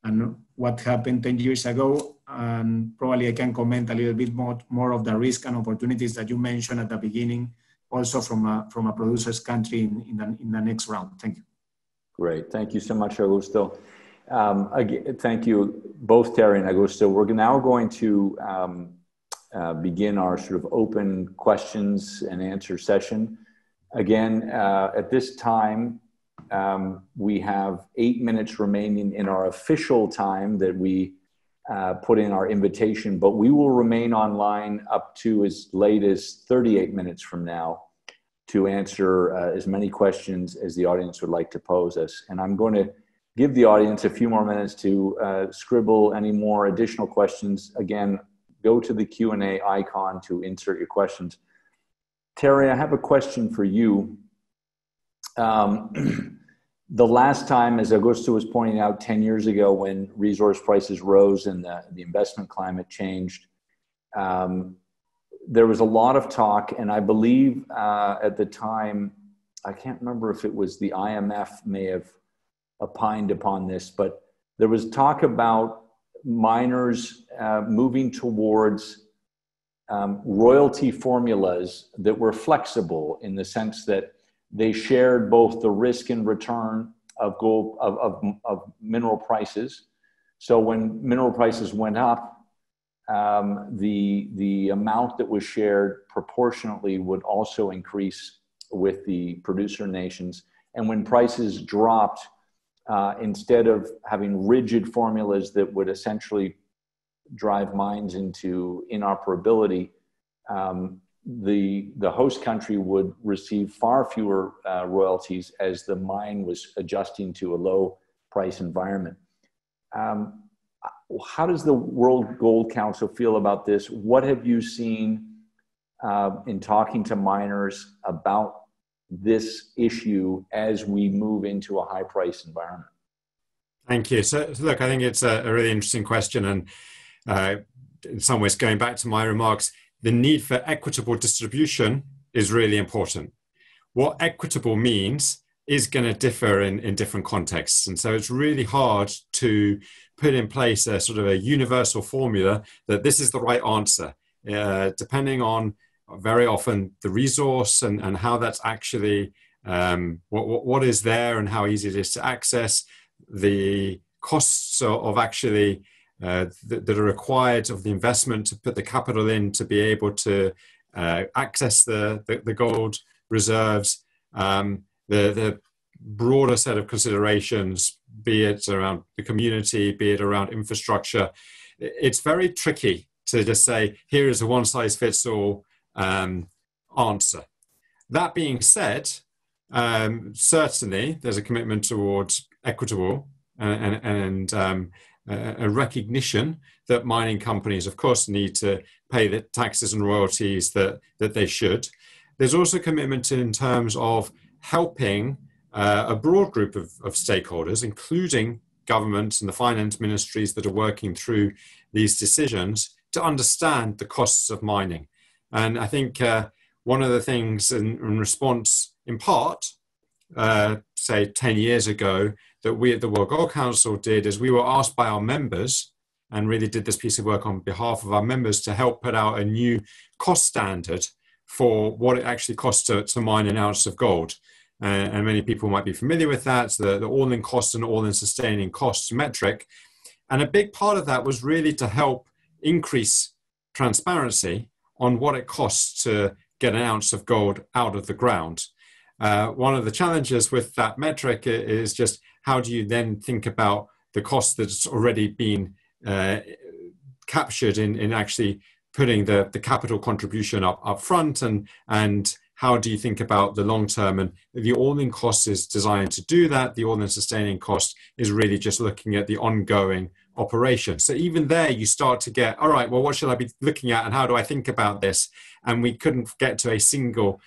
and what happened 10 years ago. And probably I can comment a little bit more, more of the risk and opportunities that you mentioned at the beginning, also from a, from a producer's country in, in, the, in the next round. Thank you. Great. Thank you so much, Augusto. Um, again, thank you both, Terry and Augusto. We're now going to um, uh, begin our sort of open questions and answer session. Again, uh, at this time, um, we have eight minutes remaining in our official time that we uh, put in our invitation, but we will remain online up to as late as 38 minutes from now to answer uh, as many questions as the audience would like to pose us. And I'm going to give the audience a few more minutes to uh, scribble any more additional questions. Again, go to the Q&A icon to insert your questions. Terry, I have a question for you. Um, (clears throat) the last time, as Augusto was pointing out 10 years ago when resource prices rose and the, the investment climate changed, um, there was a lot of talk, and I believe uh, at the time, I can't remember if it was the IMF may have opined upon this, but there was talk about miners uh, moving towards um, royalty formulas that were flexible in the sense that they shared both the risk and return of gold of, of, of mineral prices. So when mineral prices went up, um, the, the amount that was shared proportionately would also increase with the producer nations. And when prices dropped, uh, instead of having rigid formulas that would essentially drive mines into inoperability, um, the, the host country would receive far fewer uh, royalties as the mine was adjusting to a low price environment. Um, how does the World Gold Council feel about this? What have you seen uh, in talking to miners about this issue as we move into a high price environment? Thank you. So, look, I think it's a, a really interesting question. And uh, in some ways, going back to my remarks, the need for equitable distribution is really important. What equitable means is going to differ in, in different contexts. And so it's really hard to put in place a sort of a universal formula that this is the right answer, uh, depending on very often the resource and, and how that's actually um, what, what is there and how easy it is to access, the costs of actually uh, that, that, are required of the investment to put the capital in to be able to uh, access the, the, the, gold reserves, um, the, the broader set of considerations, be it around the community, be it around infrastructure. It's very tricky to just say, here is a one size fits all um, answer. That being said, um, certainly there's a commitment towards equitable and, and, and um, a recognition that mining companies, of course, need to pay the taxes and royalties that, that they should. There's also commitment in terms of helping uh, a broad group of, of stakeholders, including governments and the finance ministries that are working through these decisions, to understand the costs of mining. And I think uh, one of the things in, in response, in part, uh, say 10 years ago, that we at the World Gold Council did is we were asked by our members and really did this piece of work on behalf of our members to help put out a new cost standard for what it actually costs to, to mine an ounce of gold. Uh, and many people might be familiar with that, the, the all in cost and all in sustaining costs metric. And a big part of that was really to help increase transparency on what it costs to get an ounce of gold out of the ground. Uh, one of the challenges with that metric is just how do you then think about the cost that's already been uh, captured in, in actually putting the, the capital contribution up, up front and, and how do you think about the long term? And the all-in cost is designed to do that. The all-in sustaining cost is really just looking at the ongoing operation. So even there you start to get all right well what should i be looking at and how do i think about this? And we couldn't get to a single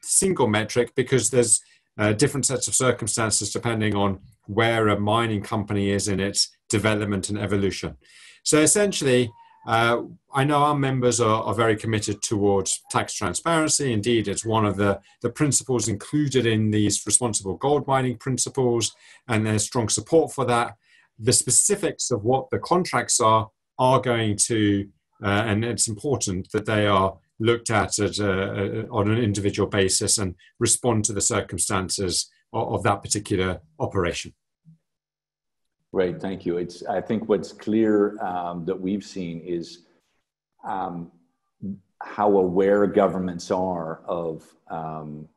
single metric because there's uh, different sets of circumstances depending on where a mining company is in its development and evolution. So essentially uh, I know our members are, are, very committed towards tax transparency. Indeed, it's one of the, the principles included in these responsible gold mining principles, and there's strong support for that. The specifics of what the contracts are are going to, uh, and it's important that they are looked at, at a, a, on an individual basis and respond to the circumstances of, of that particular operation. Great, thank you. It's I think what's clear um, that we've seen is um, how aware governments are of um,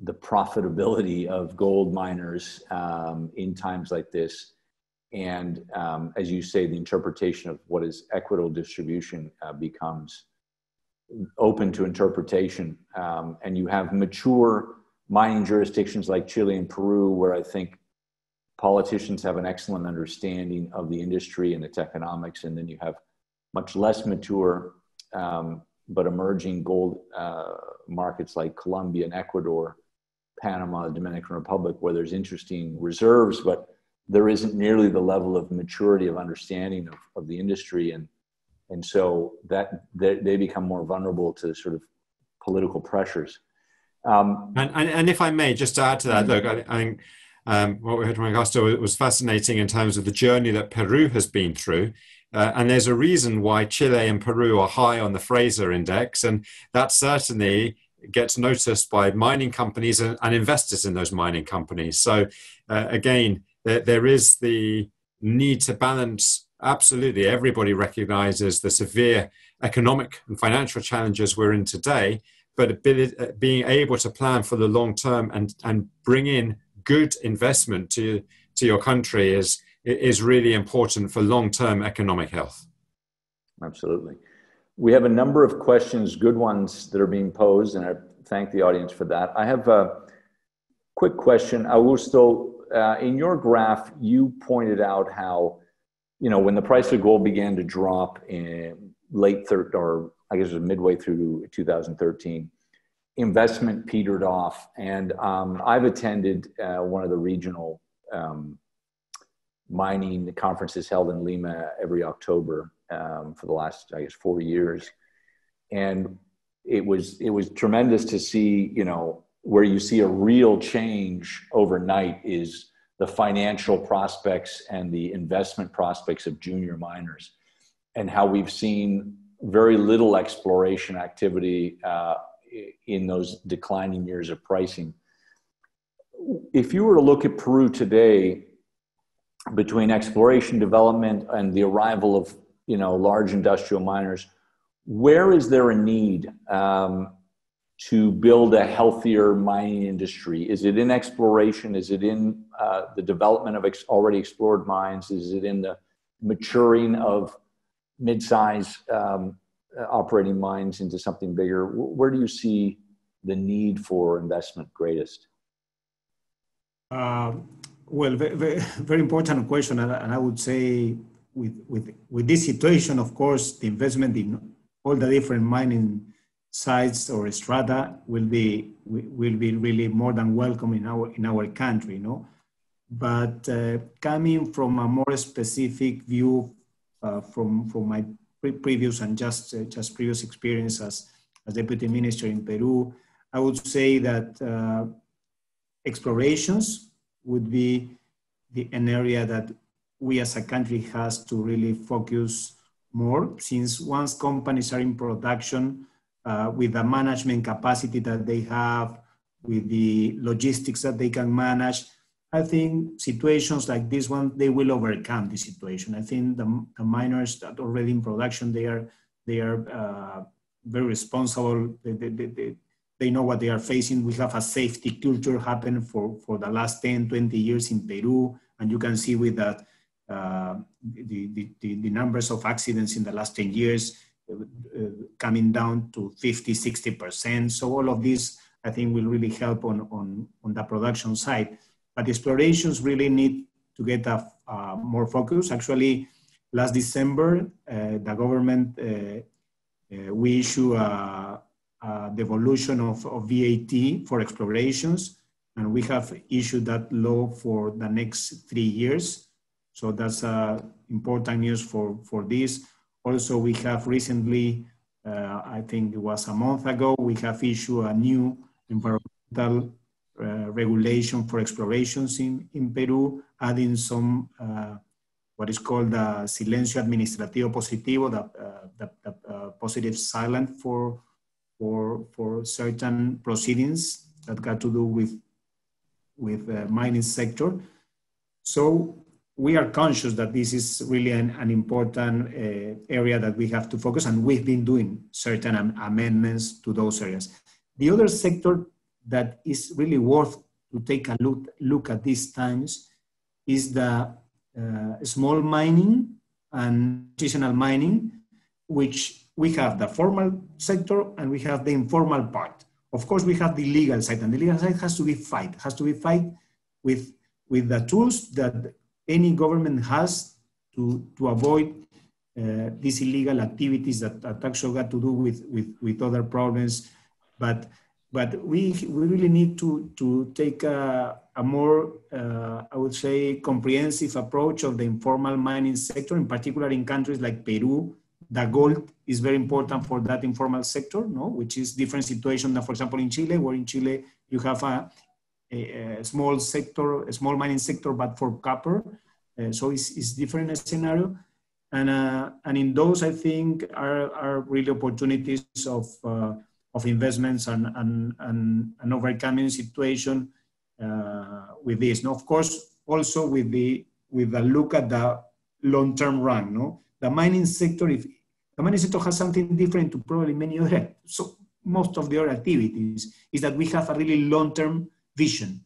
the profitability of gold miners um, in times like this, and um, as you say, the interpretation of what is equitable distribution uh, becomes open to interpretation. Um, and you have mature mining jurisdictions like Chile and Peru, where I think politicians have an excellent understanding of the industry and its economics, and then you have much less mature um, but emerging gold uh, markets like Colombia and Ecuador, Panama, the Dominican Republic, where there's interesting reserves, but there isn't nearly the level of maturity of understanding of, of the industry, and and so that they, they become more vulnerable to sort of political pressures. Um, and, and, and if I may, just to add to that, look, I, I think um, what we heard from Augusto was fascinating in terms of the journey that Peru has been through. Uh, and there's a reason why Chile and Peru are high on the Fraser Index, and that certainly gets noticed by mining companies and, and investors in those mining companies. So, uh, again, there, there is the need to balance. Absolutely, everybody recognizes the severe economic and financial challenges we're in today, but uh, being able to plan for the long term and, and bring in good investment to to your country is is really important for long term economic health. Absolutely. We have a number of questions, good ones that are being posed, and I thank the audience for that. I have a quick question, Augusto. Uh, in your graph, you pointed out how, you know, when the price of gold began to drop in late third, or I guess it was midway through 2013, investment petered off. And um, I've attended uh, one of the regional um, mining conferences held in Lima every October um, for the last, I guess, four years. And it was it was tremendous to see, you know, where you see a real change overnight is the financial prospects and the investment prospects of junior miners, and how we've seen very little exploration activity uh, in those declining years of pricing. If you were to look at Peru today, between exploration development and the arrival of you know large industrial miners, where is there a need um, to build a healthier mining industry? Is it in exploration? Is it in uh, the development of ex- already explored mines? Is it in the maturing of mid-size um, operating mines into something bigger? Where do you see the need for investment greatest? Uh, well, very, very, important question, and I would say with, with, with this situation, of course, the investment in all the different mining sites or strata will be will be really more than welcome in our in our country, you know. But uh, coming from a more specific view uh, from from my previous and just uh, just previous experience as, as deputy minister in Peru, I would say that uh, explorations would be the, an area that we as a country has to really focus more. Since once companies are in production uh, with the management capacity that they have, with the logistics that they can manage, I think situations like this one, they will overcome the situation. I think the, the miners that are already in production, they are, they are uh, very responsible. They, they, they, they know what they are facing. We have a safety culture happen for, for the last 10, 20 years in Peru. And you can see with that, uh, the, the, the, numbers of accidents in the last 10 years uh, uh, coming down to 50, 60%. So all of this, I think will really help on, on, on the production side. But explorations really need to get a, a more focus. Actually, last December, uh, the government, uh, uh, we issue a, uh, devolution of, of VAT for explorations, and we have issued that law for the next three years. So that's uh, important news for, for this. Also, we have recently, uh, I think it was a month ago, we have issued a new environmental uh, regulation for explorations in, in Peru, adding some uh, what is called the silencio administrativo positivo, the, uh, the, the uh, positive silent for for, for certain proceedings that got to do with, with mining sector. So we are conscious that this is really an, an important uh, area that we have to focus and we've been doing certain am amendments to those areas. The other sector that is really worth to take a look, look at these times is the uh, small mining and artisanal mining, which we have the formal sector and we have the informal part. Of course, we have the legal side, and the legal side has to be fight, has to be fight with, with the tools that any government has to, to avoid uh, these illegal activities that, that got to do with, with, with other problems. But, but we, we really need to, to take a, a more, uh, I would say, comprehensive approach of the informal mining sector, in particular in countries like Peru, the gold is very important for that informal sector, no? which is different situation than, for example, in Chile, where in Chile you have a, a, a small sector, a small mining sector, but for copper. Uh, so it's, it's different scenario. And, uh, and in those, I think, are, are really opportunities of, uh, of investments and, and, and, and overcoming situation uh, with this. Now, of course, also with the, with the look at the long-term run, no? The mining sector, if the mining sector has something different to probably many other, so most of the other activities, is that we have a really long-term vision.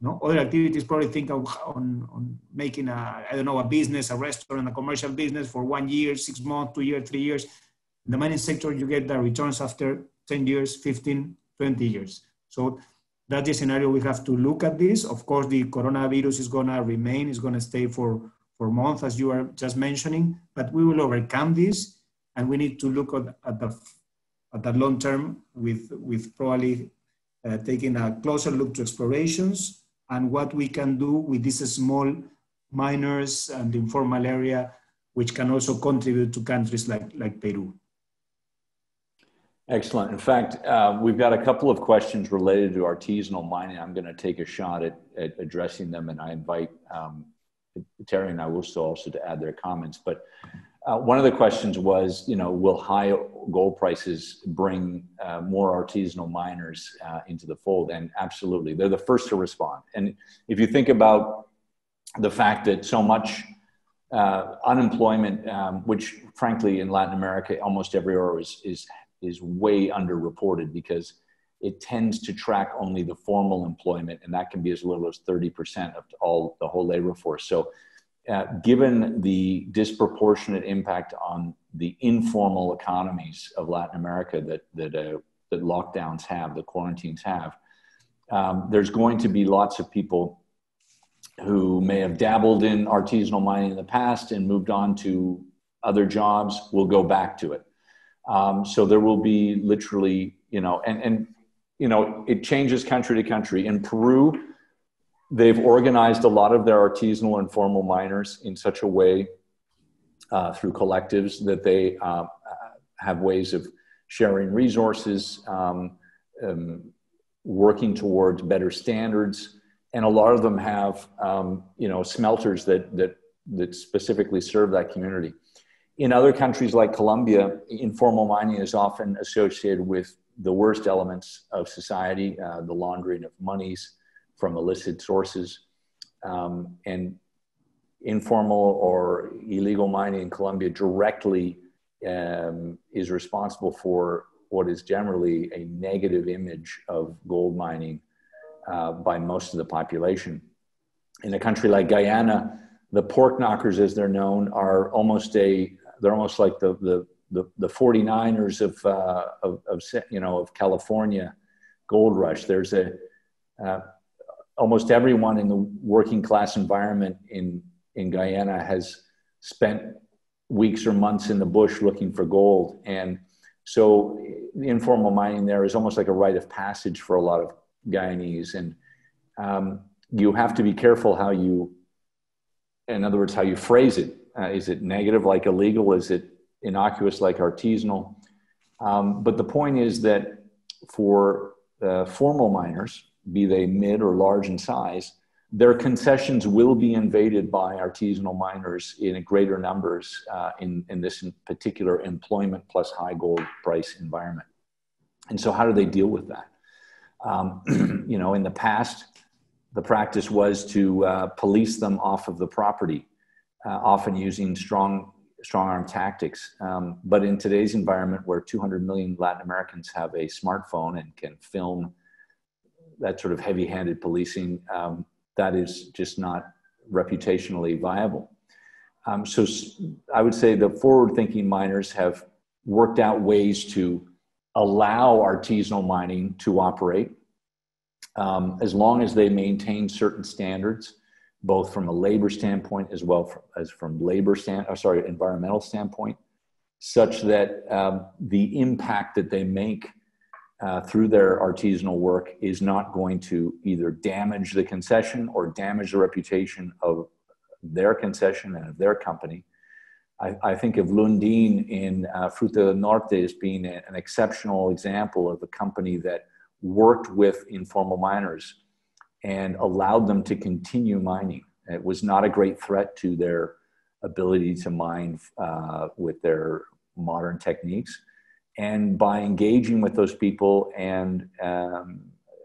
No? Other activities probably think of, on, on making a, I don't know, a business, a restaurant, a commercial business for one year, six months, two years, three years. The mining sector, you get the returns after 10 years, 15, 20 years. So that's the scenario we have to look at this. Of course, the coronavirus is gonna remain, it's gonna stay for, for months, as you are just mentioning, but we will overcome this and we need to look at, at the at the long term with with probably uh, taking a closer look to explorations and what we can do with these small miners and informal area, which can also contribute to countries like like Peru. Excellent. In fact, uh, we've got a couple of questions related to artisanal mining. I'm going to take a shot at, at addressing them, and I invite um, Terry and I will also to add their comments. But uh, one of the questions was, you know, will high gold prices bring uh, more artisanal miners uh, into the fold? And absolutely, they're the first to respond. And if you think about the fact that so much uh, unemployment, um, which frankly in Latin America almost everywhere is is is way underreported because it tends to track only the formal employment, and that can be as little as thirty percent of all the whole labor force. So uh, given the disproportionate impact on the informal economies of Latin America that that, uh, that lockdowns have, the quarantines have, um, there's going to be lots of people who may have dabbled in artisanal mining in the past and moved on to other jobs will go back to it. Um, so there will be literally, you know, and and you know, it changes country to country. In Peru, They've organized a lot of their artisanal and formal miners in such a way uh, through collectives that they uh, have ways of sharing resources, um, um, working towards better standards, and a lot of them have um, you know smelters that that that specifically serve that community. In other countries like Colombia, informal mining is often associated with the worst elements of society, uh, the laundering of monies, from illicit sources. Um, and informal or illegal mining in Colombia directly um, is responsible for what is generally a negative image of gold mining uh, by most of the population. In a country like Guyana, the pork knockers, as they're known, are almost a they're almost like the the the, the 49ers of, uh, of, of you know of California gold rush. There's a uh, almost everyone in the working class environment in in Guyana has spent weeks or months in the bush looking for gold. And so the informal mining there is almost like a rite of passage for a lot of Guyanese. And um, you have to be careful how you, in other words, how you phrase it. Uh, is it negative like illegal? Is it innocuous like artisanal? Um, but the point is that for uh, formal miners, be they mid or large in size, their concessions will be invaded by artisanal miners in greater numbers uh, in, in this particular employment plus high gold price environment. And so, how do they deal with that? Um, (clears throat) you know, in the past, the practice was to uh, police them off of the property, uh, often using strong, strong arm tactics. Um, but in today's environment, where 200 million Latin Americans have a smartphone and can film that sort of heavy-handed policing, um, that is just not reputationally viable. Um, so I would say the forward thinking miners have worked out ways to allow artisanal mining to operate um, as long as they maintain certain standards, both from a labor standpoint as well as from labor stand, or uh, sorry, environmental standpoint, such that um, the impact that they make uh, through their artisanal work is not going to either damage the concession or damage the reputation of their concession and of their company. I, I think of Lundin in uh, Fruta del Norte as being a, an exceptional example of a company that worked with informal miners and allowed them to continue mining. It was not a great threat to their ability to mine uh, with their modern techniques and by engaging with those people and um,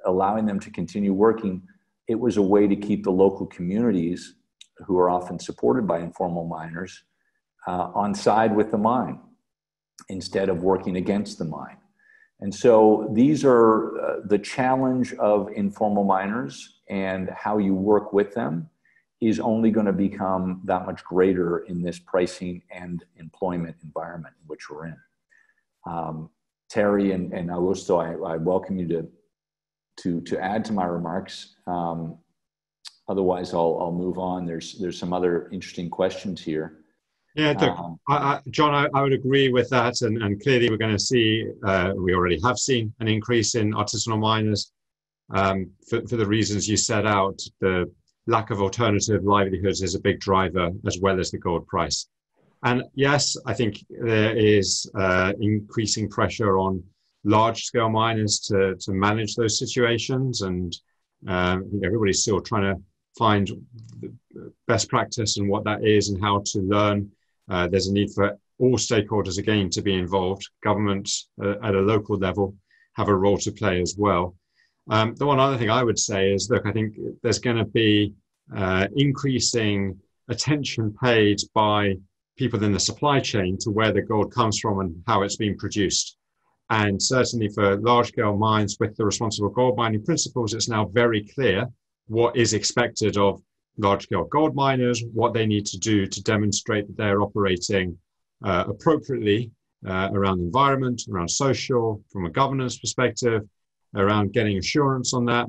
allowing them to continue working, it was a way to keep the local communities, who are often supported by informal miners, uh, on side with the mine instead of working against the mine. And so these are uh, the challenge of informal miners and how you work with them is only going to become that much greater in this pricing and employment environment in which we're in. Um, Terry and, and Augusto, I, I, welcome you to, to, to add to my remarks. Um, otherwise, I'll, I'll move on. There's, there's some other interesting questions here. Yeah, look, um, I, I, John, I, I, would agree with that. And, and clearly, we're going to see, uh, we already have seen an increase in artisanal miners um, for, for the reasons you set out. The lack of alternative livelihoods is a big driver, as well as the gold price. And yes, I think there is uh, increasing pressure on large scale miners to, to manage those situations. And uh, everybody's still trying to find the best practice and what that is and how to learn. Uh, there's a need for all stakeholders again to be involved. Governments uh, at a local level have a role to play as well. Um, the one other thing I would say is look, I think there's going to be uh, increasing attention paid by people in the supply chain to where the gold comes from and how it's being produced. And certainly for large scale mines with the responsible gold mining principles, it's now very clear what is expected of large scale gold miners, what they need to do to demonstrate that they're operating uh, appropriately uh, around environment, around social, from a governance perspective, around getting assurance on that.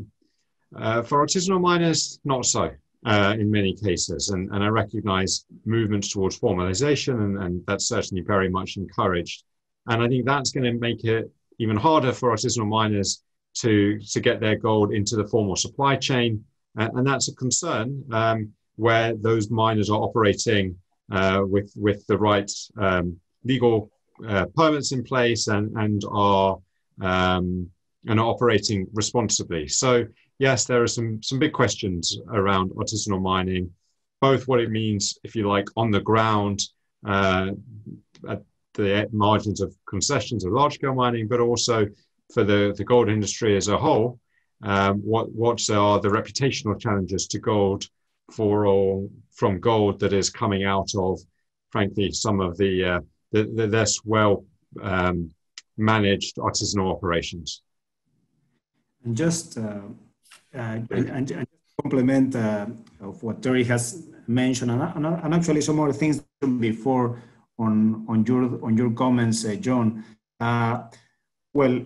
Uh, for artisanal miners, not so uh, in many cases. And, and I recognize movements towards formalization, and, and that's certainly very much encouraged. And I think that's going to make it even harder for artisanal miners to, to get their gold into the formal supply chain. Uh, and that's a concern um, where those miners are operating uh, with, with the right um, legal uh, permits in place and, and are um, and are operating responsibly. So yes, there are some some big questions around artisanal mining, both what it means, if you like, on the ground uh, at the margins of concessions of large scale mining, but also for the, the gold industry as a whole. Um, what what are the reputational challenges to gold for or from gold that is coming out of, frankly, some of the, uh, the, the less well um, managed artisanal operations. And just uh, uh, and, and, complement uh, of what Terry has mentioned, and, and, actually some more things before on on your on your comments, uh, John. Uh, well,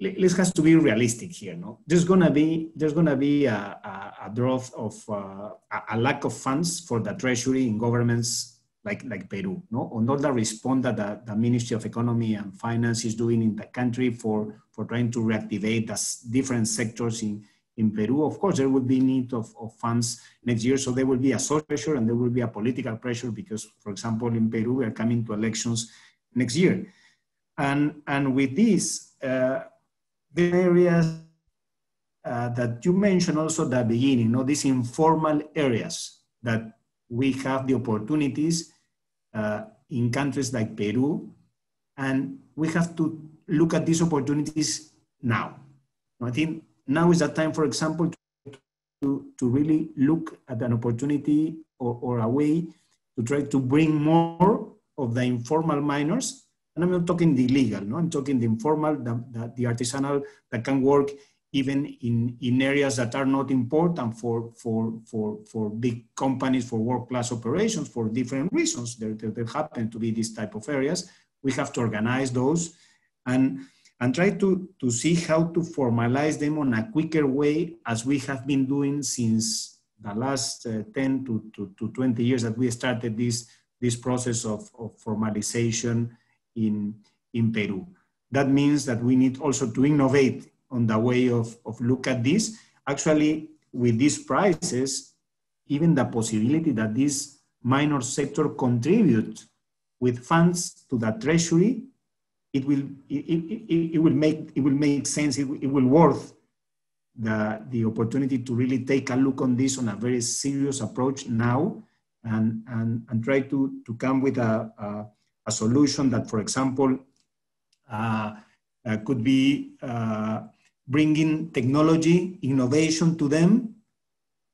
let's has to be realistic here. No, there's gonna be there's gonna be a, a, a of uh, a lack of funds for the treasury in governments like like Peru. No, on all the response that the, the Ministry of Economy and Finance is doing in the country for for trying to reactivate the different sectors in in Peru. Of course, there will be need of, of funds next year, so there will be a social pressure and there will be a political pressure because, for example, in Peru we are coming to elections next year, and and with this. Uh, the areas uh, that you mentioned also at the beginning, you know, these informal areas that we have the opportunities uh, in countries like Peru, and we have to look at these opportunities now. I think now is the time, for example, to, to really look at an opportunity or, or a way to try to bring more of the informal miners and I'm not talking the illegal, no, I'm talking the informal, the, the, the artisanal that can work even in, in areas that are not important for, for, for, for big companies, for world-class operations, for different reasons. There, there, there, happen to be these type of areas. We have to organize those and, and try to, to see how to formalize them on a quicker way as we have been doing since the last uh, 10 to, to, to 20 years that we started this, this process of, of formalization in, in Peru. That means that we need also to innovate on the way of, of look at this. Actually, with these prices, even the possibility that this minor sector contribute with funds to the treasury, it will, it, it, it will, make, it will make sense, it, it will worth the, the opportunity to really take a look on this on a very serious approach now and, and, and try to, to come with a, a a solution that, for example, uh, uh, could be uh, bringing technology, innovation to them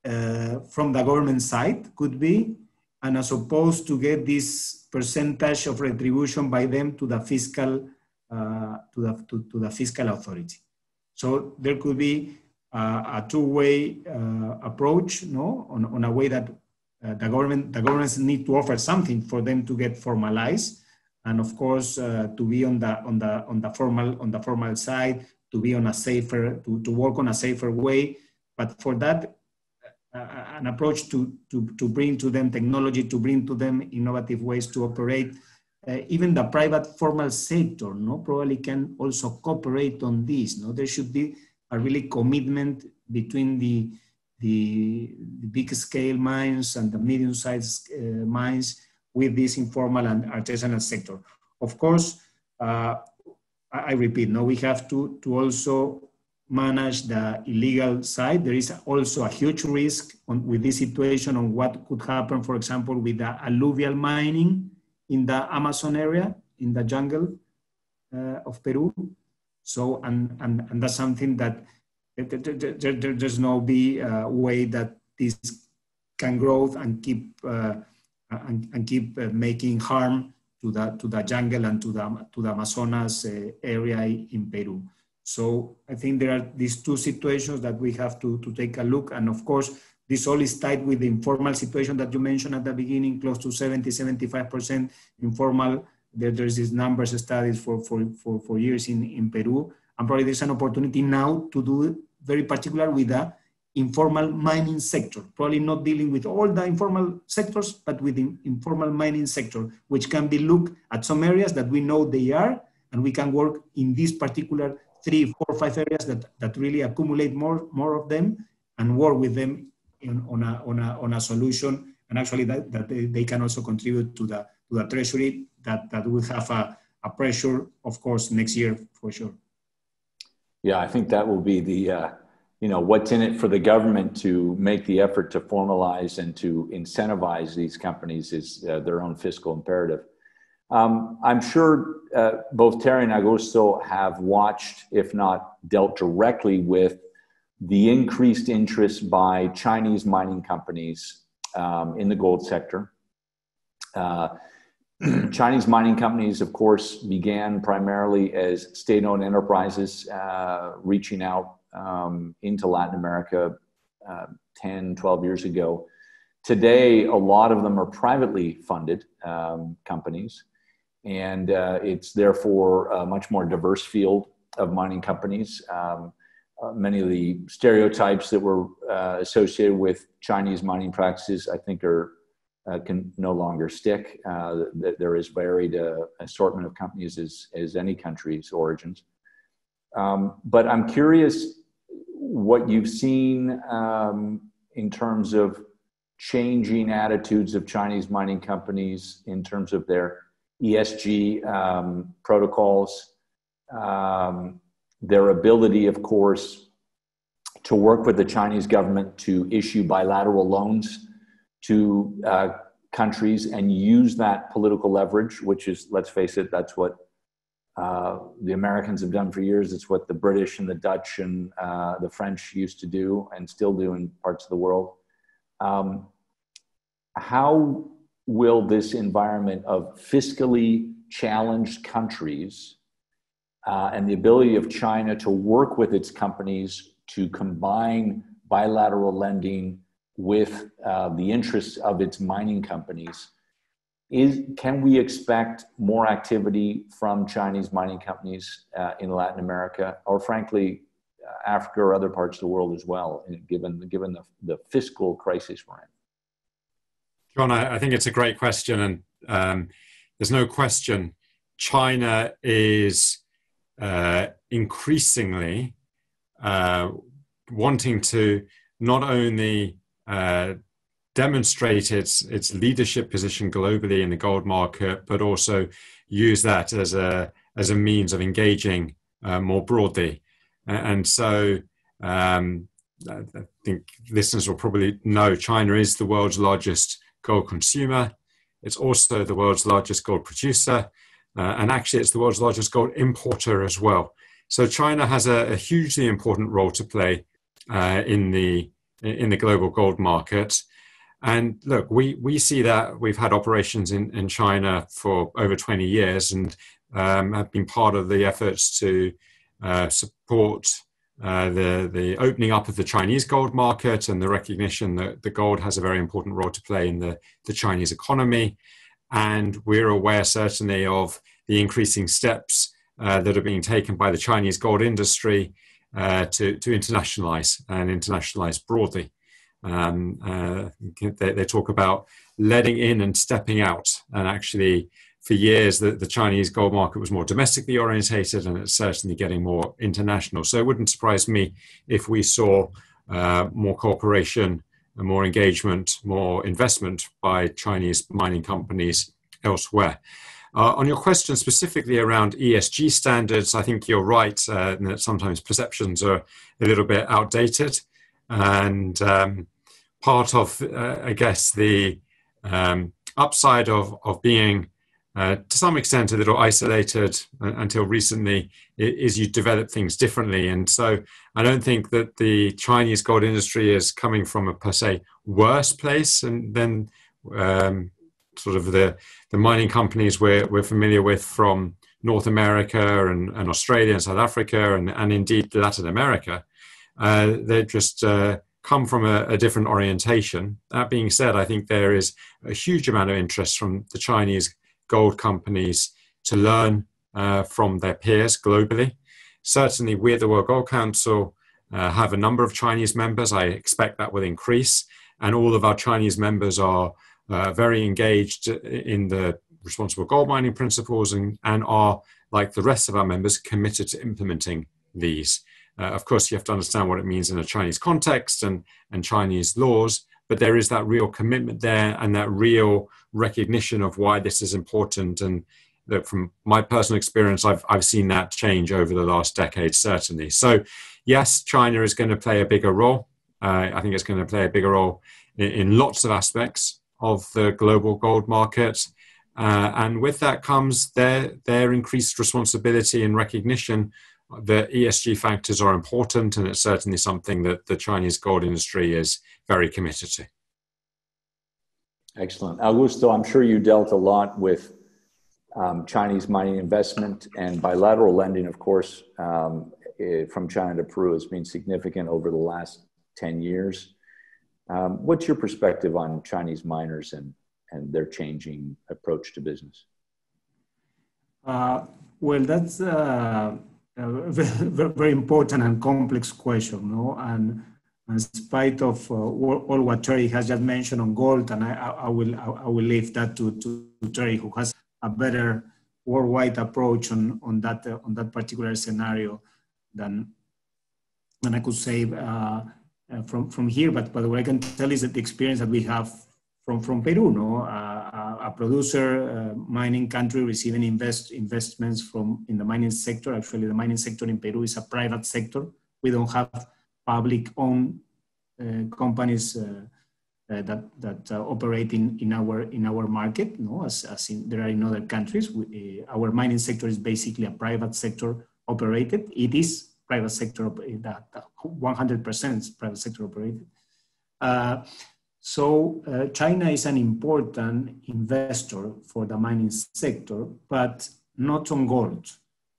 uh, from the government side, could be, and as opposed to get this percentage of retribution by them to the fiscal, uh, to, the, to, to, the fiscal authority. So there could be a two-way approach, no, on, on a way that uh, the government the governments need to offer something for them to get formalized and of course uh, to be on the on the on the formal on the formal side to be on a safer to, to work on a safer way. But for that uh, uh, an approach to, to to bring to them technology to bring to them innovative ways to operate uh, even the private formal sector no probably can also cooperate on this no? There should be a really commitment between the the, the big scale mines and the medium sized uh, mines with this informal and artisanal sector. Of course, uh, I, repeat, no, we have to, to also manage the illegal side. There is also a huge risk on, with this situation on what could happen, for example, with the alluvial mining in the Amazon area, in the jungle uh, of Peru. So, and, and, and that's something that there, there, there, there's no be a way that this can grow and keep uh, and, and keep uh, making harm to the, to the jungle and to the, to the Amazonas uh, area in Peru. So I think there are these two situations that we have to, to take a look. And of course, this all is tied with the informal situation that you mentioned at the beginning, close to 70, 75% informal. There, there's these numbers studies for, for, for, for years in, in Peru. And probably there's an opportunity now to do very particular with the informal mining sector, probably not dealing with all the informal sectors, but with the informal mining sector, which can be looked at some areas that we know they are, and we can work in these particular three, four, five areas that, that really accumulate more, more of them and work with them in, on, a, on, a, on a solution. And actually that, that they, they can also contribute to the, to the treasury that, that will have a, a pressure, of course, next year for sure. Yeah, I think that will be the, uh you know what's in it for the government to make the effort to formalize and to incentivize these companies is uh, their own fiscal imperative. Um, I'm sure uh, both Terry and Augusto have watched, if not dealt directly with, the increased interest by Chinese mining companies um, in the gold sector. Uh, (clears throat) Chinese mining companies, of course, began primarily as state owned enterprises uh, reaching out um, into Latin America uh, 10, 12 years ago. Today, a lot of them are privately funded um, companies, and uh, it's therefore a much more diverse field of mining companies. Um, uh, many of the stereotypes that were uh, associated with Chinese mining practices, I think, are uh, can no longer stick. Uh, there is varied uh, assortment of companies as, as any country's origins. Um, but I'm curious what you've seen um, in terms of changing attitudes of Chinese mining companies in terms of their ESG um, protocols, um, their ability, of course, to work with the Chinese government to issue bilateral loans to uh, countries and use that political leverage, which is, let's face it, that's what uh, the Americans have done for years. It's what the British and the Dutch and uh, the French used to do and still do in parts of the world. Um, how will this environment of fiscally challenged countries uh, and the ability of China to work with its companies to combine bilateral lending with uh, the interests of its mining companies. Is, can we expect more activity from Chinese mining companies uh, in Latin America, or frankly, uh, Africa or other parts of the world as well, given, given the, the fiscal crisis we're in? John, I, I think it's a great question, and um, there's no question China is uh, increasingly uh, wanting to not only uh, demonstrate its its leadership position globally in the gold market, but also use that as a as a means of engaging uh, more broadly. And so, um, I think listeners will probably know China is the world's largest gold consumer. It's also the world's largest gold producer, uh, and actually, it's the world's largest gold importer as well. So China has a, a hugely important role to play uh, in the in the global gold market. And look, we, we see that we've had operations in, in China for over 20 years and um, have been part of the efforts to uh, support uh, the, the opening up of the Chinese gold market and the recognition that the gold has a very important role to play in the, the Chinese economy. And we're aware certainly of the increasing steps uh, that are being taken by the Chinese gold industry uh, to, to internationalize and internationalize broadly. Um, uh, they, they, talk about letting in and stepping out. And actually, for years, the, the Chinese gold market was more domestically orientated and it's certainly getting more international. So it wouldn't surprise me if we saw uh, more cooperation, more engagement, more investment by Chinese mining companies elsewhere. Uh, on your question specifically around ESG standards, I think you're right uh, that sometimes perceptions are a little bit outdated. And um, part of, uh, I guess, the um, upside of, of being uh, to some extent a little isolated until recently is you develop things differently. And so I don't think that the Chinese gold industry is coming from a per se worse place and then um, sort of the, the mining companies we're, we're familiar with from North America and, and Australia and South Africa and, and indeed Latin America. Uh, they just uh, come from a, a, different orientation. That being said, I think there is a huge amount of interest from the Chinese gold companies to learn uh, from their peers globally. Certainly, we at the World Gold Council uh, have a number of Chinese members. I expect that will increase, and all of our Chinese members are uh, very engaged in the responsible gold mining principles and, and are, like the rest of our members, committed to implementing these. Uh, of course, you have to understand what it means in a Chinese context and, and Chinese laws, but there is that real commitment there and that real recognition of why this is important. And that from my personal experience, I've, I've seen that change over the last decade, certainly. So, yes, China is going to play a bigger role. Uh, I think it's going to play a bigger role in, in lots of aspects of the global gold market. Uh, and with that comes their, their increased responsibility and recognition the ESG factors are important, and it's certainly something that the Chinese gold industry is very committed to. Excellent. Augusto, I'm sure you dealt a lot with um, Chinese mining investment and bilateral lending, of course, um, eh, from China to Peru has been significant over the last 10 years. Um, what's your perspective on Chinese miners and, and their changing approach to business? Uh, well, that's uh, (laughs) very, very, important and complex question, no? And in spite of uh, all what Terry has just mentioned on gold, and I, I will I will leave that to, to Terry, who has a better worldwide approach on on that uh, on that particular scenario than than I could say uh, uh, from from here. But but what I can tell is that the experience that we have from from Peru, no, uh, a producer uh, mining country receiving invest investments from in the mining sector. Actually, the mining sector in Peru is a private sector. We don't have public owned uh, companies. Uh, that that operate in, in our in our market, no, as, as in, there are in other countries. We, our mining sector is basically a private sector operated. It is private sector that 100% private sector operated. So uh, China is an important investor for the mining sector, but not on gold.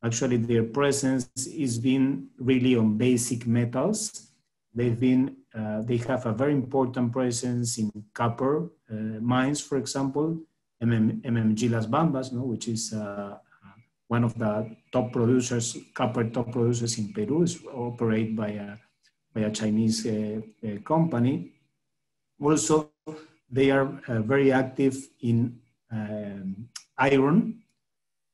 Actually, their presence is been really on basic metals. They've been, uh, they have a very important presence in copper uh, mines, for example, MM, MMG Las Bambas, no, which is uh, one of the top producers, copper top producers in Peru, is operated by a, by a Chinese uh, uh, company. Also, they are uh, very active in um, iron.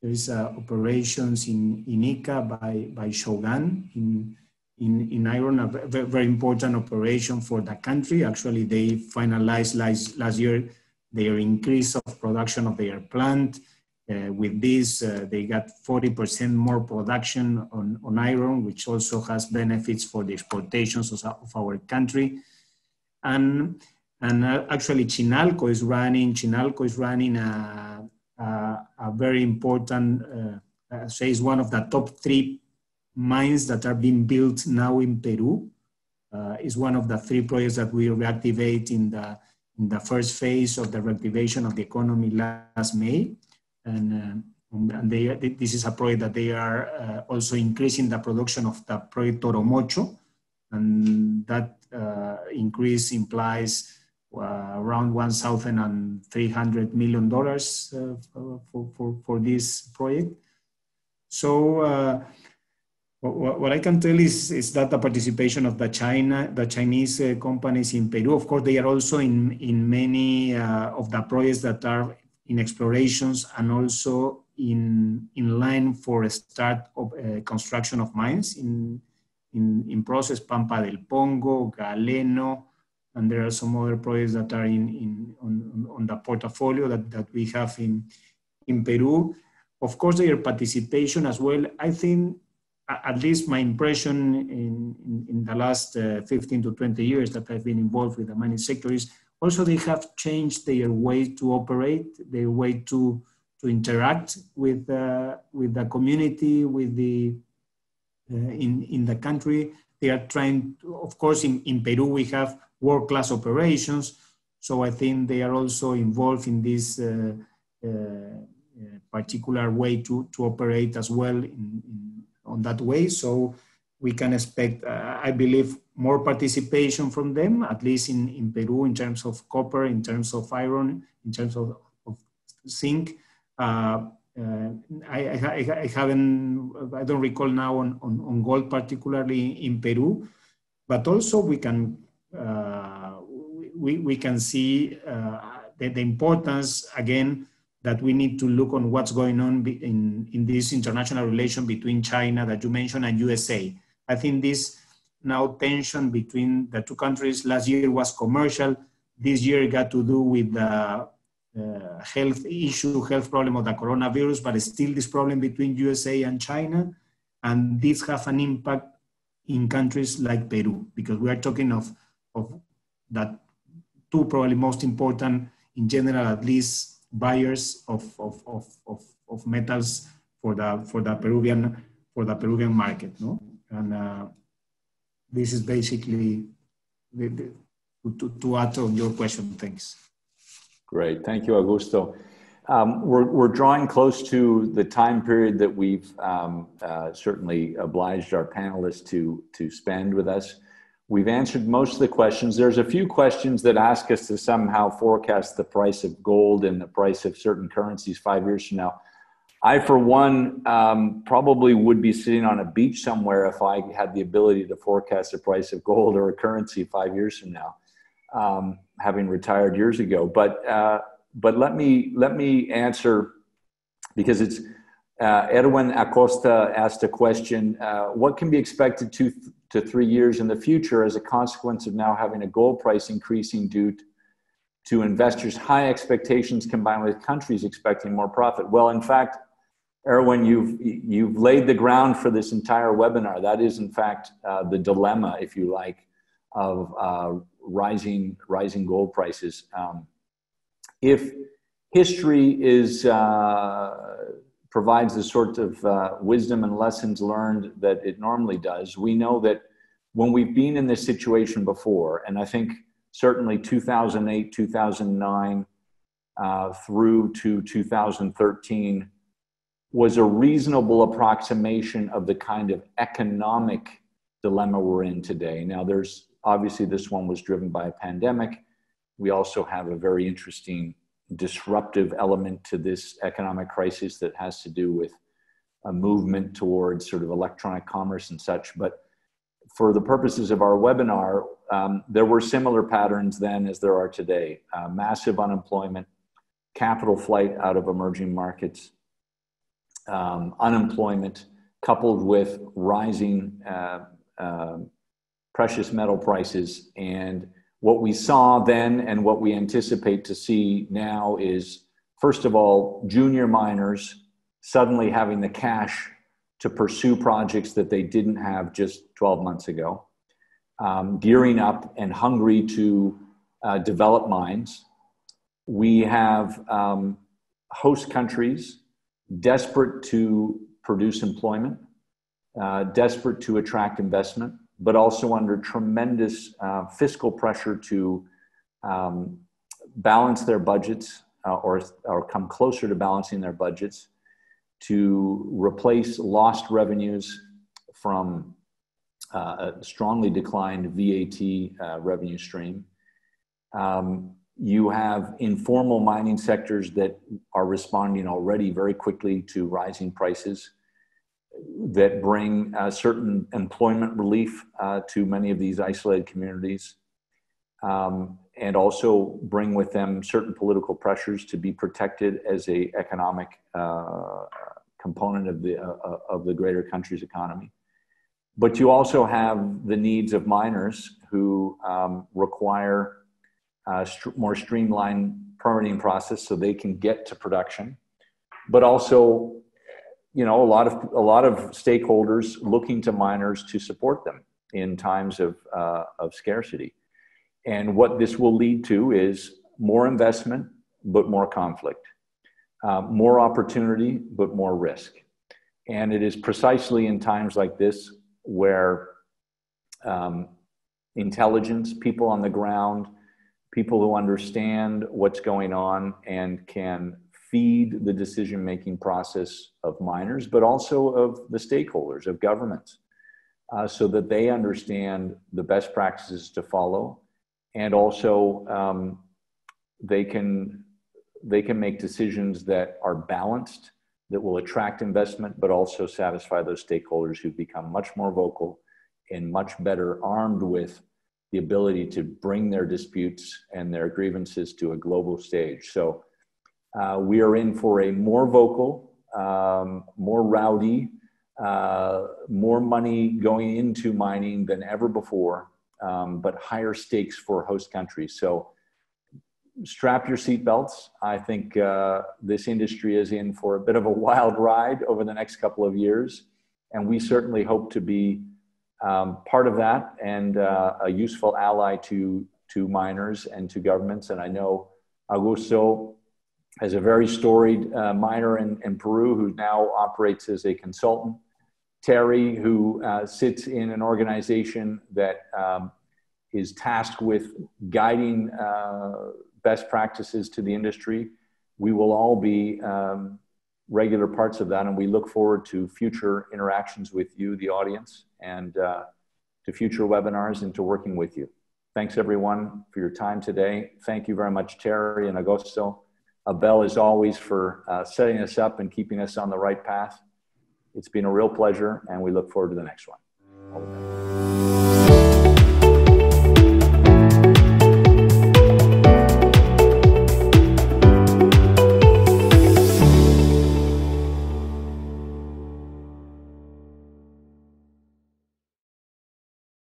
There is uh, operations in, in Ica by, by Shougang in, in, in iron, a very, important operation for the country. Actually, they finalized last, last year their increase of production of their plant uh, with this, uh, they got 40% more production on, on iron, which also has benefits for the exportations of, of our country. And, and uh, actually, Chinalco is running, Chinalco is running a, a, a very important, uh, say, is one of the top three mines that are being built now in Peru. Uh, is one of the three projects that we reactivate in the, in the first phase of the reactivation of the economy last May and, uh, and they, this is a project that they are uh, also increasing the production of the project Toromocho, and that increase implies around $1,300 million for, for, for this project. So uh, what, I can tell is, is that the participation of the China, the Chinese uh, companies in Peru, of course, they are also in, in many uh, of the projects that are in explorations and also in, in line for a start of uh, construction of mines in, in, in process Pampa del Pongo, Galeno, and there are some other projects that are in, in on, on the portfolio that, that we have in, in Peru. Of course, their participation as well, I think, at least my impression in, in, in the last uh, 15 to 20 years that I've been involved with the mining sector is also, they have changed their way to operate, their way to, to interact with, uh, with the community, with the, in, in the country. They are trying, to, of course, in, in Peru, we have world-class operations. So I think they are also involved in this uh, uh, uh particular way to, to operate as well in, in, on that way. So we can expect, uh, I believe, more participation from them, at least in, in Peru, in terms of copper, in terms of iron, in terms of, of zinc. Uh, I, I, I, haven't, I don't recall now on, on, on, gold, particularly in Peru, but also we can, uh, we, we can see uh, the, the importance, again, that we need to look on what's going on in, in this international relation between China that you mentioned and USA. I think this now tension between the two countries last year was commercial. This year got to do with the uh, health issue, health problem of the coronavirus, but still this problem between USA and China. And this have an impact in countries like Peru, because we are talking of, of that two probably most important in general, at least buyers of, of, of, of, of metals for the, for the Peruvian for the Peruvian market. No? And uh, this is basically the, the, to, to add on your question. Thanks. Great. Thank you, Augusto. Um, we're, we're drawing close to the time period that we've um, uh, certainly obliged our panelists to, to spend with us. We've answered most of the questions. There's a few questions that ask us to somehow forecast the price of gold and the price of certain currencies five years from now. I, for one, um, probably would be sitting on a beach somewhere if I had the ability to forecast the price of gold or a currency five years from now, um, having retired years ago. But uh, but let me let me answer because it's uh, Erwin Acosta asked a question: uh, What can be expected two to three years in the future as a consequence of now having a gold price increasing due to investors' high expectations combined with countries expecting more profit? Well, in fact, Erwin, you've you've laid the ground for this entire webinar. That is, in fact, uh, the dilemma, if you like, of uh, rising rising gold prices. Um, if history is uh, provides the sort of uh, wisdom and lessons learned that it normally does. We know that when we've been in this situation before, and I think certainly 2008, 2009 uh, through to 2013 was a reasonable approximation of the kind of economic dilemma we're in today. Now, there's obviously this one was driven by a pandemic. We also have a very interesting disruptive element to this economic crisis that has to do with a movement towards sort of electronic commerce and such. But for the purposes of our webinar, um, there were similar patterns then as there are today. Uh, massive unemployment, capital flight out of emerging markets, um, unemployment, coupled with rising uh, uh, precious metal prices and what we saw then and what we anticipate to see now is, first of all, junior miners suddenly having the cash to pursue projects that they didn't have just 12 months ago, um, gearing up and hungry to uh, develop mines. We have um, host countries desperate to produce employment, uh, desperate to attract investment, but also under tremendous uh, fiscal pressure to um, balance their budgets uh, or, or come closer to balancing their budgets, to replace lost revenues from uh, a strongly declined VAT uh, revenue stream. Um, you have informal mining sectors that are responding already very quickly to rising prices that bring certain employment relief uh, to many of these isolated communities, um, and also bring with them certain political pressures to be protected as a economic uh, component of the uh, uh, of the greater country's economy. But you also have the needs of miners who um, require uh, st- more streamlined permitting process so they can get to production, but also you know a lot of a lot of stakeholders looking to miners to support them in times of uh, of scarcity. And what this will lead to is more investment but more conflict. Uh, more opportunity but more risk. And it is precisely in times like this where um, intelligence people on the ground people who understand what's going on and can feed the decision making process of miners, but also of the stakeholders, of governments, uh, so that they understand the best practices to follow. And also, um, they, can, they can make decisions that are balanced, that will attract investment, but also satisfy those stakeholders who've become much more vocal and much better armed with the ability to bring their disputes and their grievances to a global stage. So uh, we are in for a more vocal, um, more rowdy, uh, more money going into mining than ever before, um, but higher stakes for host countries. So strap your seatbelts. I think uh, this industry is in for a bit of a (laughs) wild ride over the next couple of years. And we certainly hope to be um, part of that and uh, a useful ally to, to miners and to governments. And I know Augusto as a very storied uh, miner in, in Peru who now operates as a consultant Terry, who uh, sits in an organization that um, is tasked with guiding uh, best practices to the industry. We will all be um, regular parts of that, and we look forward to future interactions with you, the audience, and uh, to future webinars and to working with you. Thanks everyone for your time today. Thank you very much, Terry and Augusto. bell as always, for uh, setting us up and keeping us on the right path. It's been a real pleasure, and we look forward to the next one.